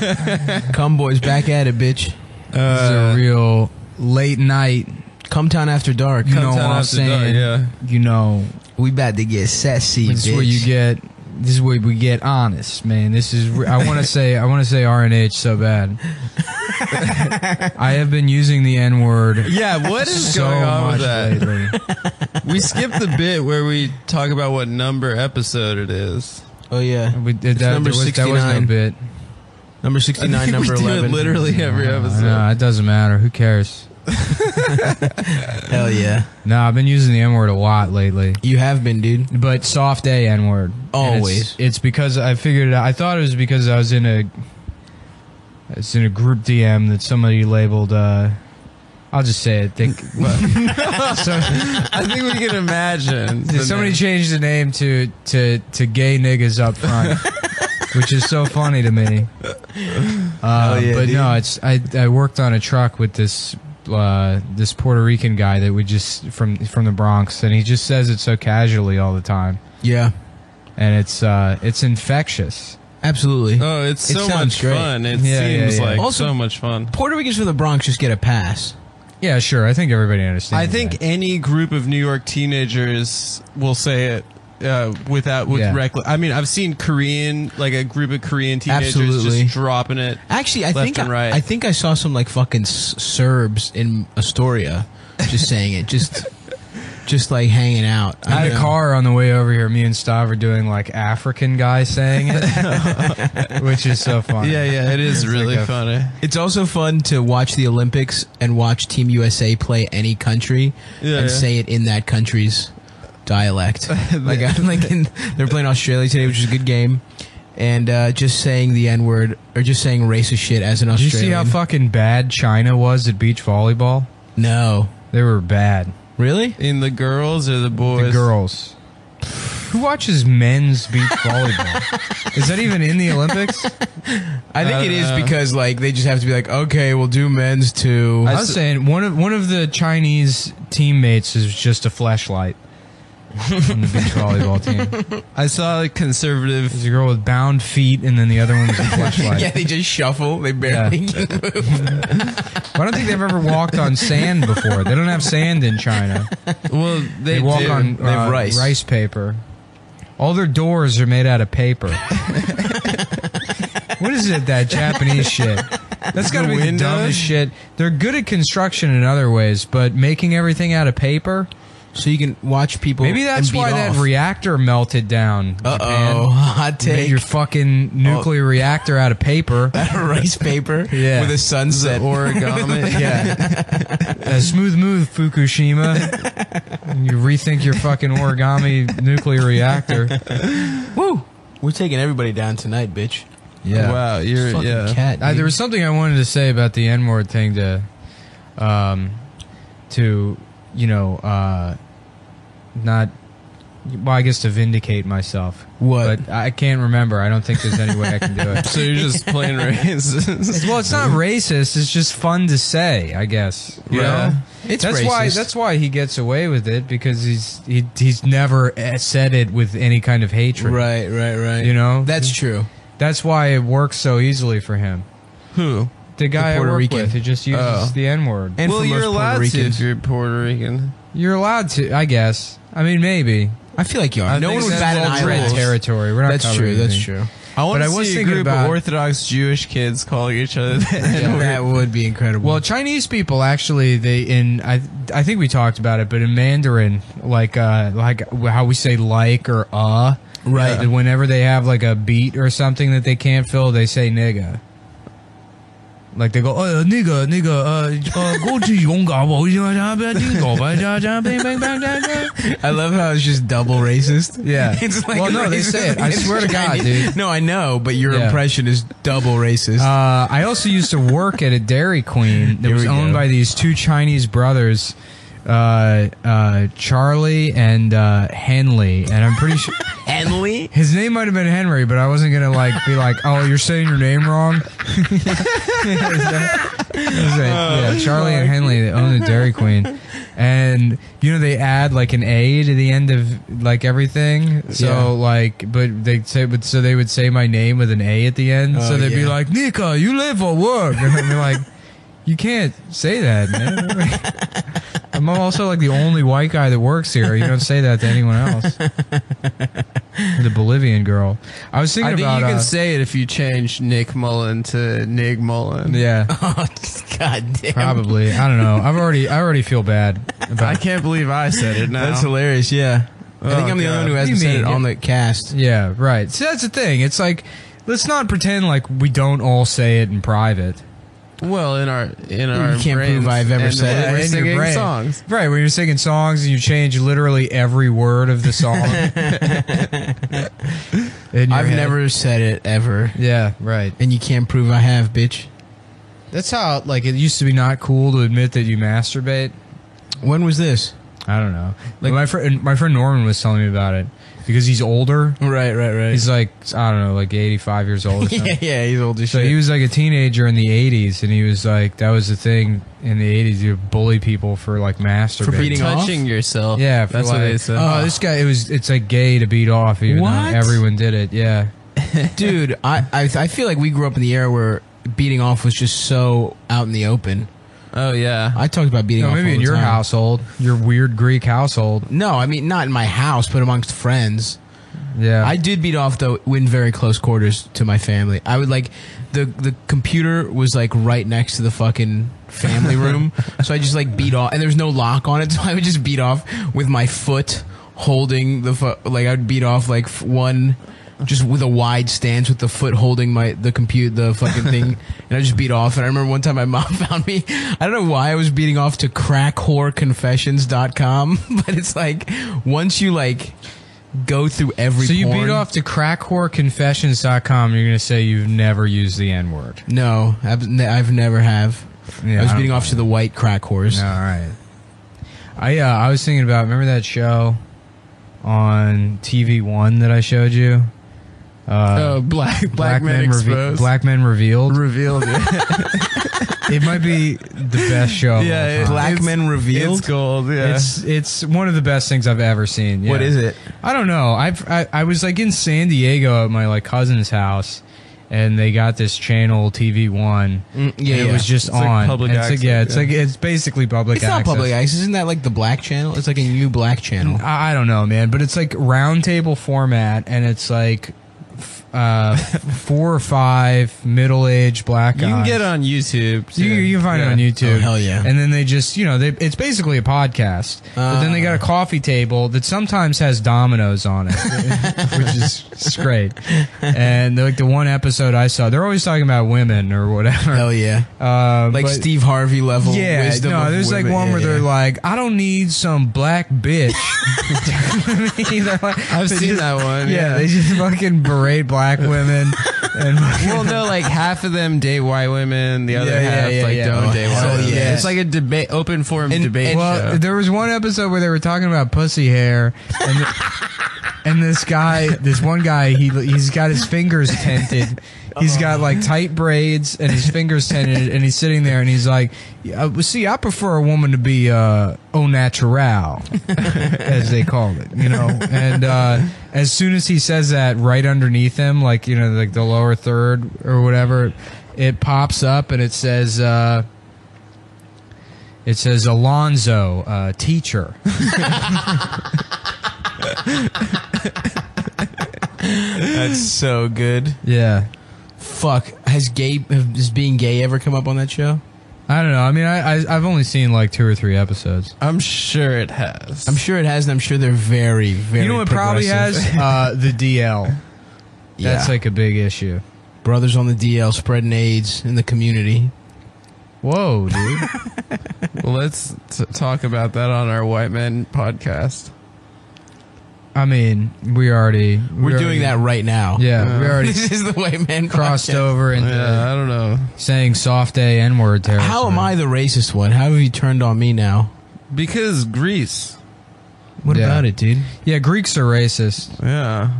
Come boys, back at it, bitch. this is a uh, real late night. Cum Town after dark. You know what town I'm after dark, saying? yeah. You know, We about to get sassy, this is bitch. where you get. This is where we get honest, man. This is. re- I want to say. I want to say R and H so bad. I have been using the N word. Yeah, what is so going on much with that? lately. We skipped the bit where we talk about what number episode it is. Oh yeah, We did that. number there was, that was no 69. bit. Number I sixty nine, think number we do it eleven. literally every episode. No, it doesn't matter. Who cares? Hell yeah, No, I've been using the N word a lot lately. you have been, dude. But soft A N word. Always. It's, it's because I figured it out. I thought it was because I was in a it's in a group DM that somebody labeled uh I'll just say it. Think, so, I think we can imagine. somebody name. changed the name to to to gay niggas up front, which is so funny to me. Uh, yeah, but dude. no, it's I I worked on a truck with this uh, this Puerto Rican guy that we just from from the Bronx, and he just says it so casually all the time, Yeah, and it's uh it's infectious. absolutely. Oh, it's It so sounds much great. fun. It Yeah, yeah, seems yeah. like Also- so much fun. Puerto Ricans from the Bronx just get a pass. Yeah, sure. I think everybody understands. I think that. any group of New York teenagers will say it uh, without with Yeah. reckless. I mean, I've seen Korean like a group of Korean teenagers Absolutely. just dropping it. Actually, I Left think and I, right. I think I saw some like fucking S- Serbs in Astoria just saying it, just just like hanging out. I had a know. car on the way over here. Me and Stav are doing like African guy saying it, which is so funny. Yeah, yeah, it is It's really like a- funny. It's also fun to watch the Olympics and watch Team USA play any country Yeah, and yeah. say it in that country's dialect. like I'm like in, they're playing Australia today, which is a good game, and uh, just saying the N word or just saying racist shit as an Did you Australian. see how fucking bad China was at beach volleyball? no, They were bad. really? In the girls or the boys? The girls. Who watches men's beach volleyball? Is that even in the Olympics? I think I it don't is know. because like they just have to be like, okay, we'll do men's too. I was saying one of one of the Chinese teammates is just a flashlight on the beach volleyball team. I saw a conservative. There's a girl with bound feet, and then the other one was a flashlight. yeah, they just shuffle. They barely can move. I don't think they've ever walked on sand before. They don't have sand in China. Well, They, they, walk do. on They uh, rice. paper. All their doors are made out of paper. what is it? That Japanese shit. That's got to The be the windows? dumbest shit. They're good at construction in other ways, but making everything out of paper. So you can watch people. Maybe that's and beat why that reactor melted down. Uh oh, hot Made take. your fucking nuclear reactor out of paper. out of rice paper Yeah. with a sunset. origami. yeah, Uh, smooth move, Fukushima. you rethink your fucking origami nuclear reactor. woo. We're taking everybody down tonight, bitch. Yeah. Wow, you're Fucking yeah. cat. Dude. there was something I wanted to say about the N word thing to, um, to you know, uh, not. Well, I guess to vindicate myself. What? But I can't remember. I don't think there's any way I can do it. So you're just plain racist. well, it's not racist. It's just fun to say. I guess. You Yeah. know? It's that's racist. why. That's why he gets away with it because he's he, he's never eh, said it with any kind of hatred. right, right, right. You know. that's true. That's why it works so easily for him. Who? The guy Puerto I work Rican. with, who just uses Oh. the N word. And well, for you're most Puerto allowed to Ricans. if you're Puerto Rican. You're allowed to, I guess. I mean, maybe. I feel like you are. I no think one would that's bat an well eyelid. tread Red territory. We're not That's covering true. That's anything. true. I want But to I was see a thinking group about- of Orthodox Jewish kids calling each other that. Yeah, that would be incredible. Well, Chinese people actually, they in I I think we talked about it, but in Mandarin, like uh like how we say like or uh, Right. uh, whenever they have like a beat or something that they can't fill, they say nigga. Like they go, uh, nigga, nigga, uh, uh, go to Yonga, wo yi wa jia bia ding go ba jia jia bang bang jia jia. I love how it's just double racist. Yeah. it's like Well, no, they say it. I swear to God, dude. No, I know, but your Yeah. impression is double racist. Uh, I also used to work at a Dairy Queen that was owned go. by these two Chinese brothers, uh, uh, Charlie and uh, Henley, and I'm pretty sure Henley? his name might have been Henry, but I wasn't gonna like be like, "Oh, you're saying your name wrong." Was like- yeah, Charlie and Henley they owned the Dairy Queen, and you know they add like an A to the end of like everything. So Yeah. like, but they say, but so they would say my name with an A at the end. Oh, so they'd be like, Nika, you live or work, and I'd be like, you can't say that, man. I'm also like the only white guy that works here. You don't say that to anyone else. the Bolivian girl. I was thinking I think about you can uh, say it if you change Nick Mullen to Nig Mullen. yeah. Oh, God damn. Probably. I don't know. I've already. I already feel bad. I can't believe I said it now. That's hilarious. Yeah. I think Oh, I'm the God. only one who hasn't said it on the cast. yeah. Right. So that's the thing. It's like, let's not pretend like we don't all say it in private. Well, in our in our can't brains, prove I've ever said it. We're in your singing brain. songs. Right. When you're singing songs and you change literally every word of the song. I've head. never said it ever. Yeah. Right. And you can't prove I have, bitch. That's how like it used to be not cool to admit that you masturbate. When was this? I don't know. Like my friend, my friend Norman was telling me about it because he's older. Right, right, right. He's like I don't know, like eighty five years old. Or something. yeah, yeah, he's old as So shit. he was like a teenager in the '80s, and he was like, that was the thing in the '80s. You bully people for like masturbating. For beating off? Touching yourself. Yeah, for that's like, what they said. Oh, this guy. It was. It's like gay to beat off, even What? though everyone did it. Yeah. Dude, I, I I feel like we grew up in the era where beating off was just so out in the open. Oh yeah. I talked about beating No, off. maybe all in the your time. household, your weird Greek household. No, I mean not in my house, but amongst friends. Yeah. I did beat off though in very close quarters to my family. I would like the the computer was like right next to the fucking family room, so I just like beat off, and there was no lock on it, so I would just beat off with my foot holding the fu- like I'd beat off like f- one. Just with a wide stance, with the foot holding my the compute the fucking thing, and I just beat off. And I remember one time my mom found me. I don't know why I was beating off to crackwhoreconfessions.com, but it's like once you like go through every so you porn- beat off to crackwhoreconfessions.com. You're gonna say you've never used the N word. No, I've, ne- I've never have. Yeah, I was I beating off to the white crack whores. All right. I uh, I was thinking about remember that show on TV One that I showed you. Uh, oh, black black, men, Reve- exposed. Black Men Revealed. revealed. Yeah, it might be the best show. of Yeah, all it- time. Black It's- men revealed. it's gold. Yeah. It's it's one of the best things I've ever seen. What yeah. is it? I don't know. I've I, I was like in San Diego at my like cousin's house, and they got this channel TV One. Mm, yeah, and yeah. it was just It's like on. public it's like, access, yeah, it's yeah. like it's basically public. It's not public access. Isn't that like the black channel? It's like a new black channel. I, I don't know, man, but it's like roundtable format, and it's like f- uh, four or five middle-aged black guys. you can get it on YouTube. You, too. you can find it on YouTube. Oh, hell yeah. And then they just, you know, they, it's basically a podcast. but then they got a coffee table that sometimes has dominoes on it, which is it's great. And like the one episode I saw, they're always talking about women or whatever. Hell yeah. Uh, Like but- Steve Harvey level Yeah, wisdom. no, of there's like women. one Yeah, where they're yeah. like, I don't need some black bitch. They're like- I've seen just- that one. Yeah, Yeah. they just fucking berate black women. And well, no, like half of them date white women, the other Yeah, half yeah, like yeah. don't Oh, date white hell women. It's like a debate, open forum And- debate and- Well, show. there was one episode where they were talking about pussy hair, and the, and this guy, this one guy, he he's got his fingers tented. He's got like tight braids and his fingers tended, and he's sitting there and he's like, yeah, "See, I prefer a woman to be uh, au natural, as they call it, you know." And uh, as soon as he says that, right underneath him, like you know, like the lower third or whatever, it pops up and it says. Uh, it says Alonzo, uh, teacher. That's so good. Yeah. Fuck. Has gay has being gay ever come up on that show? I don't know. I mean, I, I I've only seen like two or three episodes. I'm sure it has. I'm sure it has, and I'm sure they're very, very. you know what probably has uh, the DL. Yeah. That's like a big issue. brothers on the DL spreading AIDS in the community. Whoa, dude. Well, let's t- talk about that on our white men podcast. I mean, we already we We're already- doing that right now. Yeah, we already this is the white man crossed podcast. over into Yeah, I don't know. saying soft A N word territory. How am I the racist one? How have you turned on me now? Because Greece. What Yeah. about it, dude? Yeah, Greeks are racist. Yeah.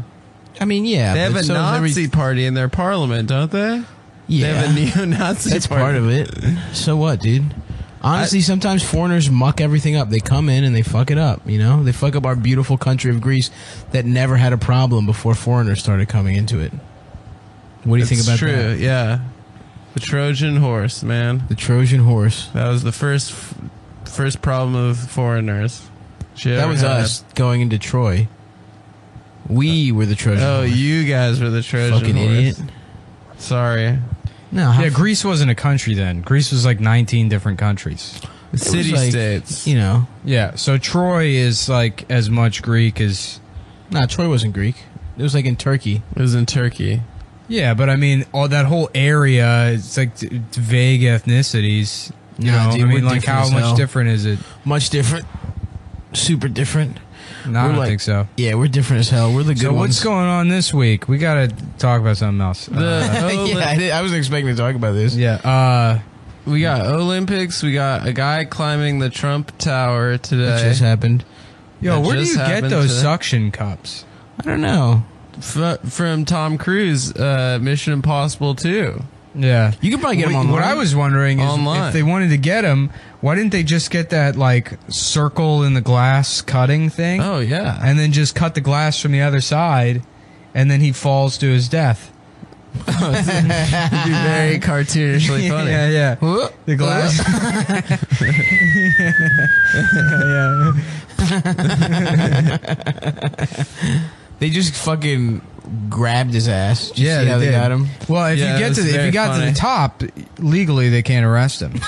I mean, yeah, They have a so is every- Nazi party in their parliament, don't they? yeah, They have a neo-Nazi that's party. part of it. So what, dude? Honestly, sometimes foreigners muck everything up. They come in and they fuck it up. You know, they fuck up our beautiful country of Greece that never had a problem before foreigners started coming into it. What do you think about true, that? yeah. The Trojan horse, man. The Trojan horse. That was the first first problem of foreigners. She That was us going into Troy. We were the Trojan. Oh, horse. you guys were the Trojan fucking horse. idiot. Sorry. No, how Yeah, f- Greece wasn't a country then. Greece was like 19 different countries. City like- states. you know. Yeah, so Troy is like as much Greek as. Nah, Troy wasn't Greek. It was like in Turkey. It was in Turkey. Yeah, but I mean, all that whole area, it's like it's vague ethnicities. You Nah, know, dude, I mean, like how much different is it? Much different. Super different. No, I We're don't like- think so. Yeah, we're different as hell. We're the good So ones. what's going on this week? We got to talk about something else. The Uh, yeah, I, did- I wasn't expecting to talk about this. yeah. Uh, We got Olympics. We got a guy climbing the Trump Tower It today. just happened. yo, That where do you get those today. suction cups? I don't know. F- from Tom Cruise, uh, Mission Impossible 2. Yeah. You could probably get them Wait, online. What I was wondering is Online. if they wanted to get them, why didn't they just get that like circle in the glass cutting thing, Oh, yeah. and then just cut the glass from the other side, and then he falls to his death? It'd be very cartoonishly funny. yeah, yeah. Whoop. The glass. yeah. They just fucking grabbed his ass. Did you Yeah, see how they they, did. got him? Well, if Yeah, you get it to the, if very you got to funny. the top, legally they can't arrest him.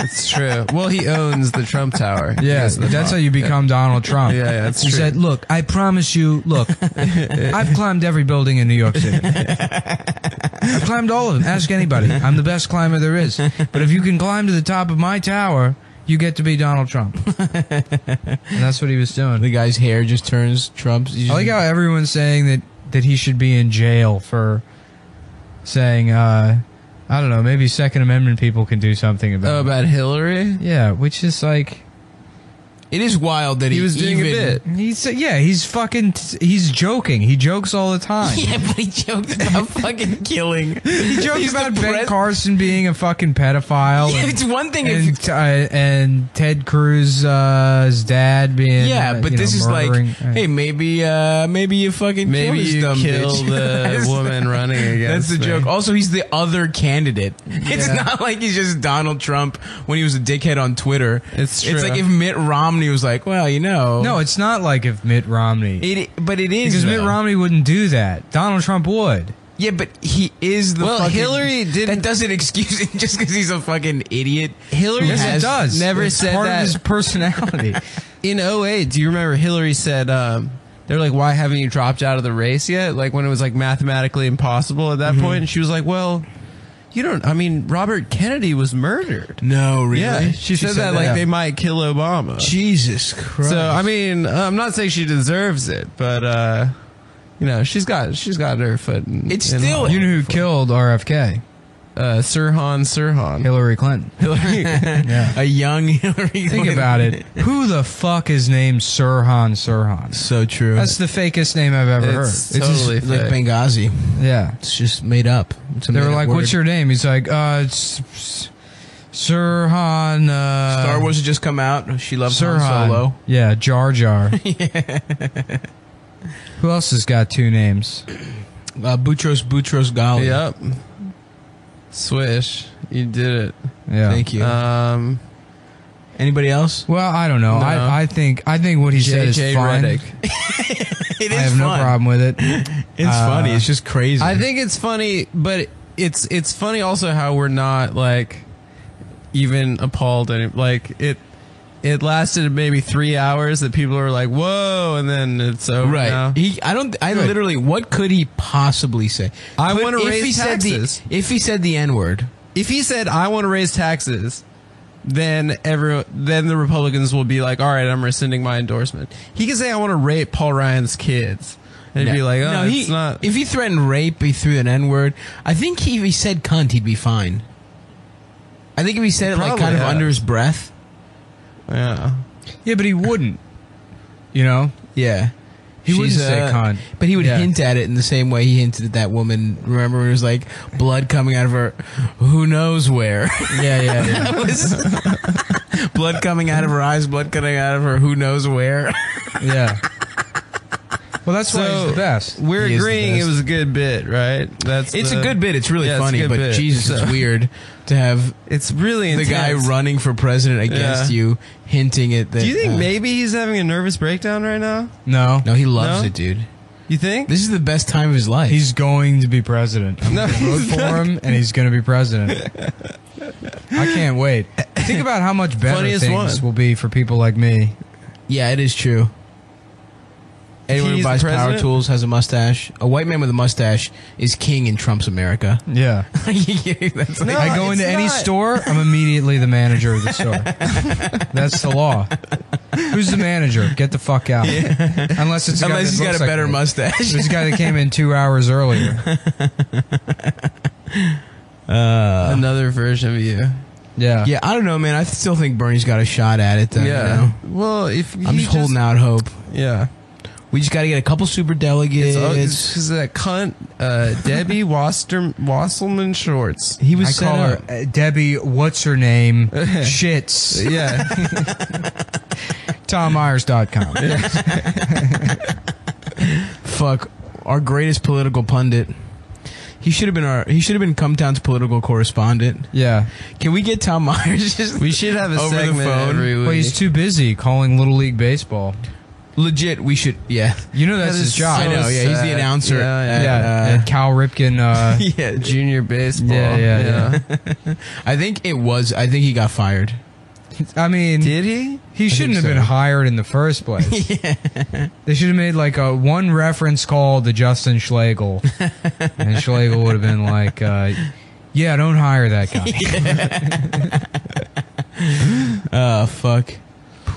It's true. Well, he owns the Trump Tower. Yeah, That's the that's how you become Donald Trump. Yeah, yeah, that's he true. said, "Look, I promise you. Look, I've climbed every building in New York City. I've climbed all of them. Ask anybody. I'm the best climber there is. But if you can climb to the top of my tower, you get to be Donald Trump." and that's what he was doing. The guy's hair just turns Trump's. I like how everyone's saying that that he should be in jail for saying, uh, I don't know, maybe Second Amendment people can do something about. Oh, it. about Hillary? yeah, which is like it is wild that he, He was doing a even, bit. he's yeah he's fucking he's joking. He jokes all the time. Yeah, but he jokes about fucking killing. He jokes He's about Ben pres- Carson being a fucking pedophile. Yeah, and- it's one thing if and, uh, and Ted Cruz's uh, dad being yeah, uh, but this know, is like, murdering- hey, maybe, uh, maybe you fucking Maybe kill you dumb kill bitch. the woman running against. That's the me. joke. Also, he's the other candidate. It's not like he's just Donald Trump when he was a dickhead on Twitter. It's true. It's like if Mitt Romney was like, well, you know, no, it's not like if Mitt Romney it, but it is because Mitt though. Romney wouldn't do that. Donald Trump would. Yeah, but he is the Well, fucking. Hillary didn't- That doesn't excuse him just because he's a fucking idiot. Hillary Yes, has it does. never it's said part that. of his personality. in 08, do you remember Hillary said, um, they're like, why haven't you dropped out of the race yet? Like when it was like mathematically impossible at that Mm-hmm. point. And she was like, well, you don't, I mean, Robert Kennedy was murdered. No, really. Yeah. She, said, that, like they might kill Obama. Jesus Christ. so, I mean, I'm not saying she deserves it, but, uh, you know, she's got, she's got her foot in. It's in still- you know who killed RFK? Uh, Sirhan Sirhan. Hillary Clinton. Hillary, Yeah. a young Hillary. Think Clinton. about it. Who the fuck is named Sirhan Sirhan? So true. That's the fakest name I've ever It's heard. it's totally just like fake. Benghazi. Yeah. It's just made up. It's a They were made-up like, word. "What's your name?" He's like, "Uh, it's S- Sirhan." Uh, Star Wars had just come out. She loves Han Sirhan. Solo. Yeah, Jar Jar. Who else has got two names? Uh, Boutros Boutros Ghali. Yep. Swish. You did it. Yeah. Thank you. Um, Anybody else? Well, I don't know. No. I, I think I think what he said is JJ fine. Redick. It I have no problem with it. It's Uh, funny. It's just crazy. I think it's funny, but it's it's funny also how we're not like even appalled any like it. It lasted maybe three hours that people are like, "Whoa!" and then it's over. Right. now. He. I don't. I literally. What could he possibly say? I wanna if raise he said the- taxes. if he said the N word, If he said, "I want to raise taxes," then every then the Republicans will be like, "All right, I'm rescinding my endorsement." He can say, "I want to rape Paul Ryan's kids," and he'd be like, "Oh, no, it's he. not." If he threatened rape, he threw an N word. I think he, if he said cunt, he'd be fine. I think if he said it like kind of under his breath. Yeah. Yeah, but he wouldn't. You know. Yeah. He wouldn't she's say uh, cunt. but he would Yeah. hint at it in the same way he hinted at that woman. Remember, when it was like blood coming out of her, who knows where? Yeah, yeah, yeah. That was blood coming out of her eyes, blood coming out of her, who knows where? yeah. Well, that's why he's the best. We're He is the agreeing it was a good bit, right? That's It's the- a good bit. It's really Yeah, funny, good but bit. Jesus, So- it's weird to have It's really the guy running for president against Yeah. you hinting at that. Do you think uh, maybe he's having a nervous breakdown right now? No, No, he loves No? it, dude. You think? This is the best time of his life. he's going to be president. I'm No, gonna vote he's for him, and he's going to be president. I can't wait. Think about how much better Funniest things one. will be for people like me. yeah, it is true. Anyone who He's buys power president? tools has a mustache. A white man with a mustache is king in Trump's America. Yeah. That's No, I go it's into any not. store, I'm immediately the manager of the store. That's the law. Who's the manager? Get the fuck out. Unless it's a guy unless that he's got looks a like better me. mustache. There's a guy that came in two hours earlier. Uh, Another version of you. Yeah. yeah, I don't know, man. I still think Bernie's got a shot at it. Though, you know? Well, if I'm he just holding out hope. Yeah. We just got to get a couple super delegates. It's because that cunt, uh, Debbie Waster, Wasselman Shorts. he was I set call her uh, Debbie. What's her name? Shits. Yeah. TomMyers.com. Fuck, our greatest political pundit. He should have been our. He should have been Cum Town's political correspondent. Yeah. Can we get Tom Myers? Just we should have a Over the segment phone. every week. Well, he's too busy calling Little League Baseball. Legit. We should. Yeah, You know that's That his is job. I know. Yeah, he's the sad. announcer. Yeah, yeah. at, Yeah. uh, at Cal Ripken. Uh, yeah. Junior baseball. Yeah, yeah, I think it was. I think he got fired. I mean, Did he? he shouldn't have so. been hired in the first place. yeah. They should have made like a one reference call to Justin Schlegel, and Schlegel would have been like, uh, "Yeah, don't hire that guy." Uh, fuck.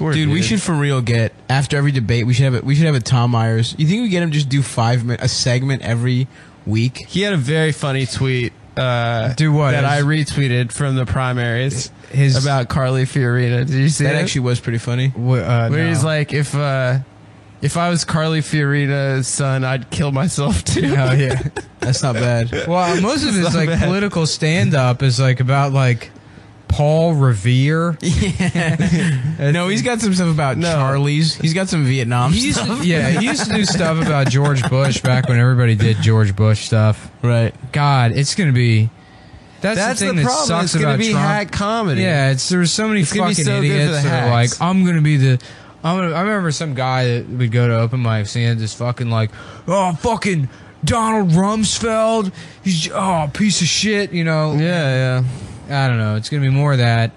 Poor Dude, we should for real get after every debate. We should have it. we should have a Tom Myers. You think we get him just do five minute a segment every week? He had a very funny tweet. Uh, Do what? That I retweeted from the primaries His about Carly Fiorina. Did you see That it? actually was pretty funny. uh, Where no. he's like, if uh, if I was Carly Fiorina's son, I'd kill myself too. "Oh yeah." That's not bad. Well, most of his like bad. political stand up is like about like Paul Revere. no, he's got some stuff about No. Charlie's. He's got some Vietnam He stuff. to, yeah, he used to do stuff about George Bush back when everybody did George Bush stuff. Right. God, it's gonna be. That's, That's the the, thing that problem. sucks It's gonna about be Trump. hack comedy. Yeah, it's there's so many It's fucking so idiots the that are like. I'm gonna be the. I'm gonna, I remember some guy that would go to open mics. Had this fucking like, oh fucking Donald Rumsfeld. He's oh piece of shit. You know. Yeah, yeah, I don't know. It's gonna be more of that.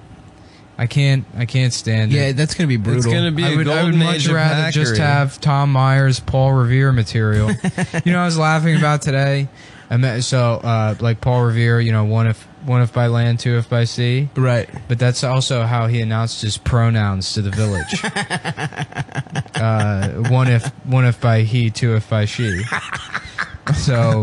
I can't. I can't stand Yeah, it. that's gonna be brutal. It's gonna be I a would, I would golden much age of rather just hackery. have Tom Myers, Paul Revere material. you know, I was laughing about today. I met, so uh, like Paul Revere, you know, one if one if by land, two if by sea. right. But that's also how he announced his pronouns to the village. uh, one if one if by he, two if by she. So,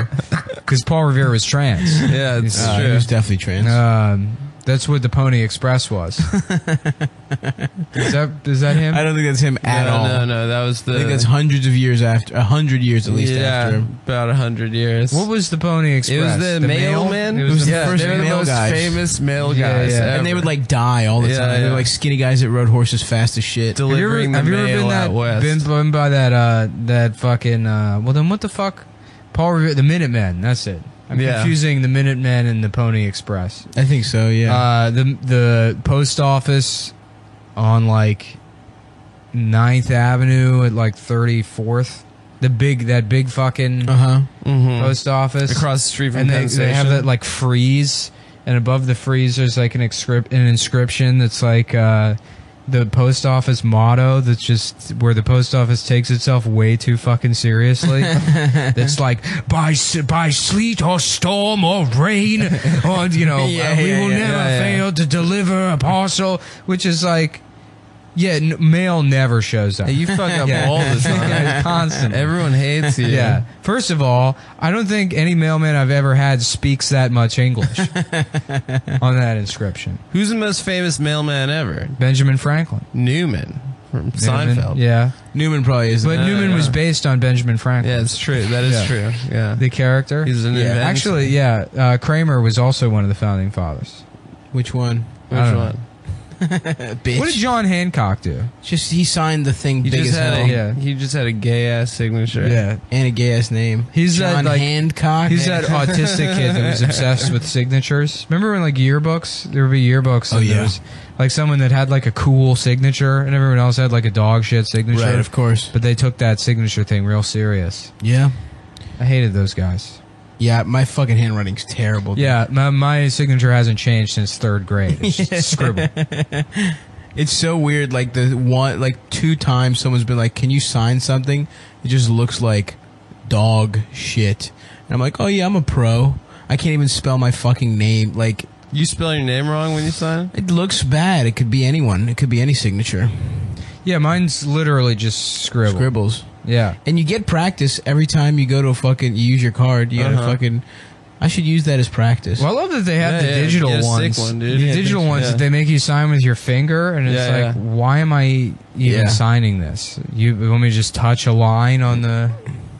because Paul Revere was trans. Yeah, it's Uh, true. he was definitely trans. Um, that's what the Pony Express was. is that is that him? I don't think that's him at no, all. no, no. That was the. I think that's hundreds of years after, a hundred years at least yeah, after about a hundred years. What was the Pony Express? it was the, mail? mailman. It was was the the yeah, first they were the most guys. famous mail Yeah, guys, yeah. And they would like die all the Yeah, time. They yeah. were like skinny guys that rode horses fast as shit. Del- Have you ever, delivering the have you ever mail been that out west. been, been by that uh that fucking uh well then what the fuck Paul Revere the Minutemen that's it I'm Yeah. confusing the Minutemen and the Pony Express I think so. Yeah. uh the the post office on like 9th Avenue at like 34th the big that big fucking Uh huh. Mhm. post office across the street from and they, they have that like frieze and above the frieze there's like an, inscrip- an inscription that's like uh the post office motto that's just where the post office takes itself way too fucking seriously. That's like by by sleet or storm or rain or you know Yeah, we yeah, will yeah, never fail to deliver a parcel which is like yeah n- mail never shows up Hey, you fuck up Yeah. all the time. constantly Everyone hates you. yeah. First of all, I don't think any mailman I've ever had speaks that much English on that inscription. Who's the most famous mailman ever? Benjamin Franklin. Newman. from Newman, Seinfeld. Yeah, Newman probably is. but Newman was based on Benjamin Franklin. Yeah, it's true. That is Yeah. true. Yeah. the character. He's an Yeah, inventor. Actually, yeah, uh, Kramer was also one of the founding fathers. Which one? Which I don't one? Bitch. What did John Hancock do? just he signed the thing He big just as had hell a Yeah. he just had a gay ass signature. Yeah, and a gay ass name. He's that, like- Hancock. He's that autistic kid that was obsessed with signatures. Remember when like yearbooks, there would be yearbooks. Oh, and there yeah. was, like someone that had like a cool signature, and everyone else had like a dog shit signature. right, of course. But they took that signature thing real serious. Yeah, I hated those guys. Yeah. My fucking handwriting's terrible. dude. Yeah, my, my signature hasn't changed since third grade. It's just scribble. It's so weird. Like the one, like two times, someone's been like, "Can you sign something?" It just looks like dog shit. And I'm like, "Oh yeah, I'm a pro. I can't even spell my fucking name. Like You spell your name wrong when you sign? it looks bad. It could be anyone. It could be any signature. Yeah, mine's literally just scribble. Scribbles. Yeah. And you get practice every time you go to a fucking. You use your card. You gotta Uh-huh. fucking. I should use that as practice. Well, I love that they have Yeah, the yeah, digital get a sick ones. one, dude. The Yeah, digital ones yeah. that they make you sign with your finger, and it's Yeah, like, yeah. why am I even Yeah. signing this? You want me to just touch a line on the?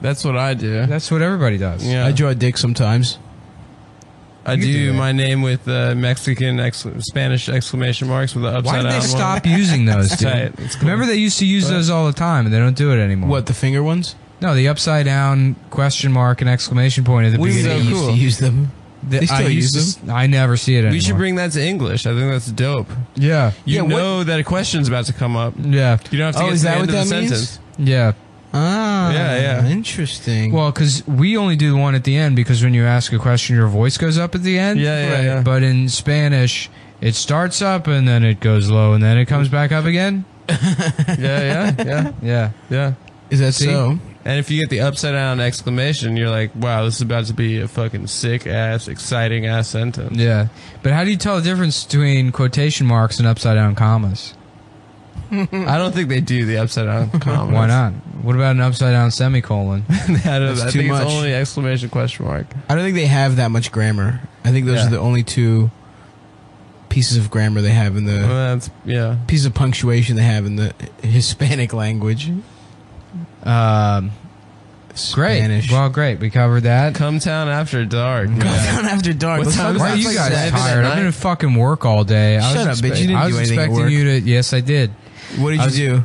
That's what I do. That's what everybody does. Yeah. I draw a dick sometimes. I do, do my name with uh, Mexican ex- Spanish exclamation marks with the upside Why did down. they one. stop using those, dude? tight. It's cool. Remember they used to use What? those all the time, and they don't do it anymore. What the finger ones? No, the upside down question mark and exclamation point at the We They beginning. so used to use them. The- they still I use used to s- I never see it anymore. We should bring that to English. I think that's dope. Yeah, You Yeah, what- know that a question's about to come up. yeah, You don't have to Oh, get is to the that end what of the that means? sentence. yeah. Ah, Yeah, yeah. Interesting. Well, because we only do one at the end because when you ask a question, your voice goes up at the end. Yeah, yeah, Right. yeah. But in Spanish, it starts up and then it goes low and then it comes back up again. yeah, yeah, yeah, Yeah. yeah. is that see? so? And if you get the upside down exclamation, you're like, wow, this is about to be a fucking sick ass, exciting ass sentence. Yeah. But how do you tell the difference between quotation marks and upside down commas? I don't think they do the upside down commas. Why not? What about an upside down semicolon? I, don't, That's I too think much. it's only exclamation question mark. I don't think they have that much grammar. I think those Yeah. are the only two pieces of grammar they have in the Well, that's yeah. pieces of punctuation they have in the Hispanic language. Um, great. Spanish. Well, great. We covered that. Cum Town after dark. Come down after dark. What Let's time talk is Why about are you It's guys like seven tired? I've been night. at fucking work all day. I Shut was up, bitch. You didn't I do was anything at expecting work. you to. Yes, I did. What did I you was- do?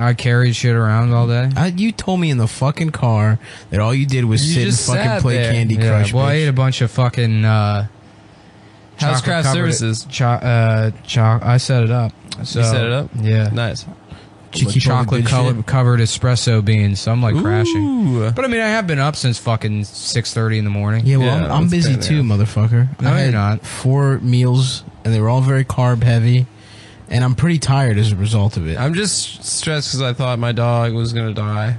I carried shit around all day. I, you told me in the fucking car that all you did was You sit and just fucking sat play there. Candy Yeah, Crush. well, I bitch. ate a bunch of fucking uh, House craft chocolate-covered- services. Cho- uh, cho- I set it up. So, You set it up? Yeah. Nice. Did you keep all the chocolate good colored, covered espresso beans. So I'm like crashing. Ooh. But I mean, I have been up since fucking six thirty in the morning. Yeah, well, Yeah, I'm, I'm that's busy fair, too, motherfucker. No, I you're had not. Four meals, and they were all very carb heavy, and I'm pretty tired as a result of it. I'm just stressed because I thought my dog was gonna die.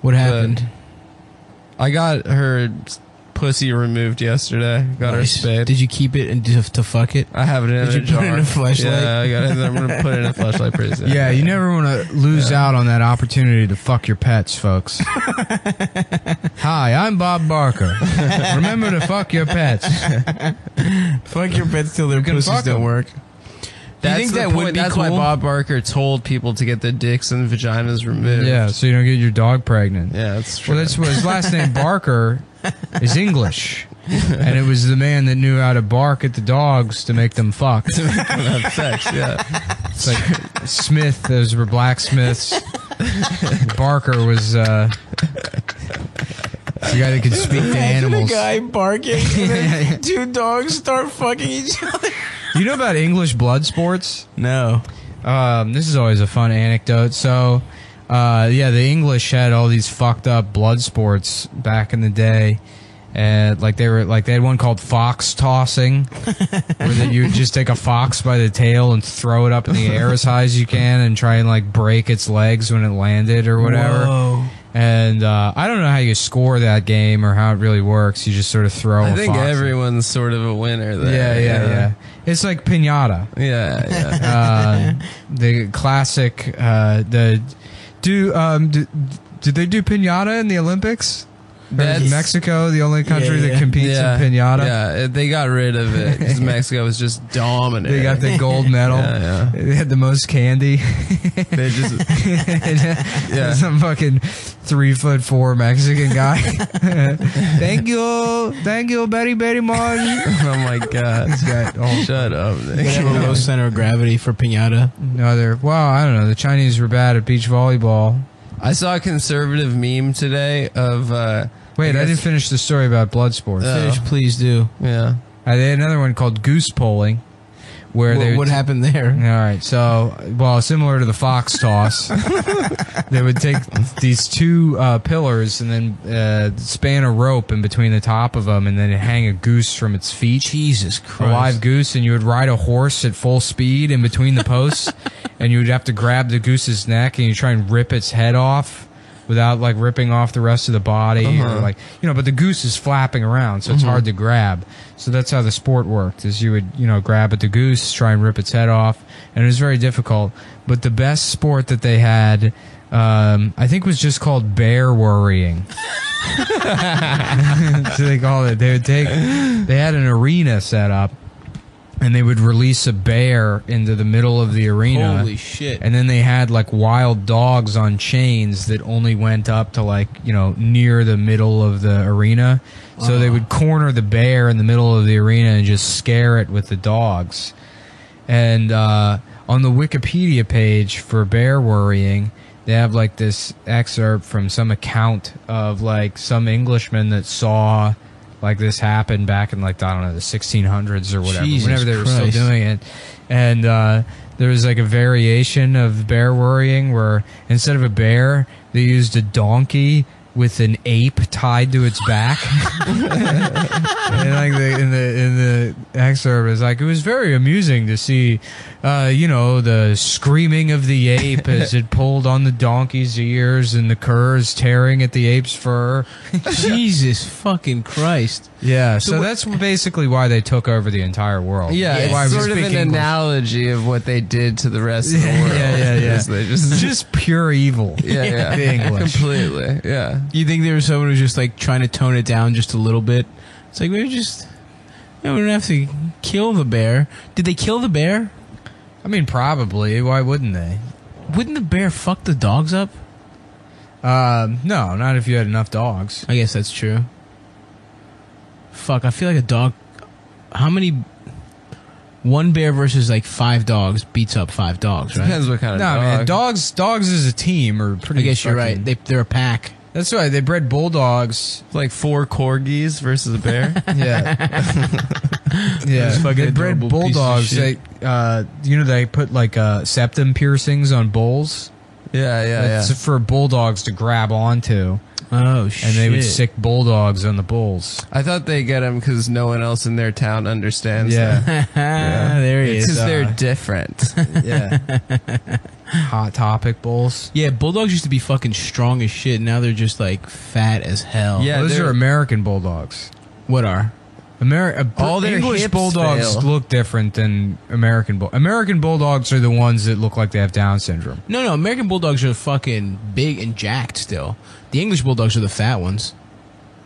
what happened? I got her pussy removed yesterday. Got Nice. her spayed. Did you keep it and to, to fuck it? I have it in Did a you put it jar. in a fleshlight? Yeah, I got it. I'm gonna put it in a flashlight pretty soon. Yeah, you never want to lose out on that opportunity to fuck your pets, folks. Hi, I'm Bob Barker. Remember to fuck your pets. Fuck your pets till their pussies don't 'em. work. That's think that point. would be That's why? Bob Barker told people to get the dicks and vaginas removed. Yeah, so you don't get your dog pregnant. yeah, that's true. Well, that's what his last name Barker is English, and it was the man that knew how to bark at the dogs to make them fuck. To make them have sex. Yeah, It's like Smith; those were blacksmiths. Barker was uh, the guy that could speak to animals. barking, and then two dogs start fucking each other. You know about English blood sports? No. Um, this is always a fun anecdote. So, uh, yeah, the English had all these fucked up blood sports back in the day. And like they were like they had one called fox tossing, where that you would just take a fox by the tail and throw it up in the air as high as you can and try and like break its legs when it landed or whatever. Whoa. And uh, I don't know how you score that game or how it really works. You just sort of throw. I think everyone's sort of a winner there. Yeah, yeah, yeah. It's like pinata. yeah, yeah. uh, the classic uh, the do um do, did they do pinata in the Olympics? That's- Mexico, the only country Yeah, that competes yeah, in pinata. Yeah, they got rid of it because Mexico was just dominant. They got the gold medal. Yeah, yeah. They had the most candy. They just yeah. Some fucking three foot four Mexican guy. thank you, thank you, very very much. oh my god. Got all Shut up. They have a low center of gravity for pinata. another. Well, I don't know. The Chinese were bad at beach volleyball. I saw a conservative meme today of uh Wait, I, guess- didn't finish the story about blood sports. Uh, Finish, please do. yeah. They had another one called goose polling, where they What, would what happened there? All right, so well, similar to the fox toss, they would take these two uh, pillars and then uh, span a rope in between the top of them, and then hang a goose from its feet, Jesus Christ! a live goose, and you would ride a horse at full speed in between the posts, and you would have to grab the goose's neck and you try and rip its head off. Without like ripping off the rest of the body, or Uh-huh. like you know, but the goose is flapping around, so it's hard to grab. So that's how the sport worked: is you would you know grab at the goose, try and rip its head off, and it was very difficult. But the best sport that they had, um, I think, was just called bear worrying. so they called it. They would take. They had an arena set up, and they would release a bear into the middle of the arena. Holy shit! And then they had like wild dogs on chains that only went up to like, you know, near the middle of the arena. So they would corner the bear in the middle of the arena and just scare it with the dogs. And uh, on the Wikipedia page for bear worrying, they have like this excerpt from some account of like some Englishman that saw like this happened back in like I don't know the 1600s or whatever, Jesus whenever they were still doing it. And uh, there was like a variation of bear worrying where instead of a bear, they used a donkey with an ape tied to its back. and like the, in the in the excerpt is like it was very amusing to see, uh, you know, the screaming of the ape as it pulled on the donkey's ears and the curs tearing at the ape's fur. Jesus fucking Christ! Yeah, so that's basically why they took over the entire world. Yeah, That's why it's we sort of an English. analogy of what they did to the rest of the world. yeah, yeah, yeah. They just, just pure evil. yeah, yeah. The English. Completely. Yeah. You think there was someone who's just like trying to tone it down just a little bit? It's like maybe just. Yeah, we don't have to kill the bear. Did they kill the bear? I mean, probably. Why wouldn't they? Wouldn't the bear fuck the dogs up? Um, no, not if you had enough dogs. I guess that's true. Fuck, I feel like a dog. How many? One bear versus like five dogs beats up five dogs, right? Depends what kind of No, dog. man, dogs. Dogs as a team are pretty. I guess you're fucking- right. They they're a pack. That's why they bred bulldogs. Like four corgis versus a bear. Yeah, yeah. Those fucking They bred adorable pieces of bulldogs. They, shit. uh, you know, they put like uh, septum piercings on bulls. yeah, yeah, That's yeah. for bulldogs to grab onto, Oh shit! and they would stick bulldogs on the bulls. I thought they get them because no one else in their town understands. them. Yeah, there he is. because uh, they're different. yeah. Hot topic bulls. Yeah, bulldogs used to be fucking strong as shit. Now they're just like fat as hell. Yeah, those are American bulldogs. What are? Ameri- uh, All their English bulldogs fail. look different than American bull. American bulldogs are the ones that look like they have Down syndrome. No, no. American bulldogs are fucking big and jacked still. The English bulldogs are the fat ones.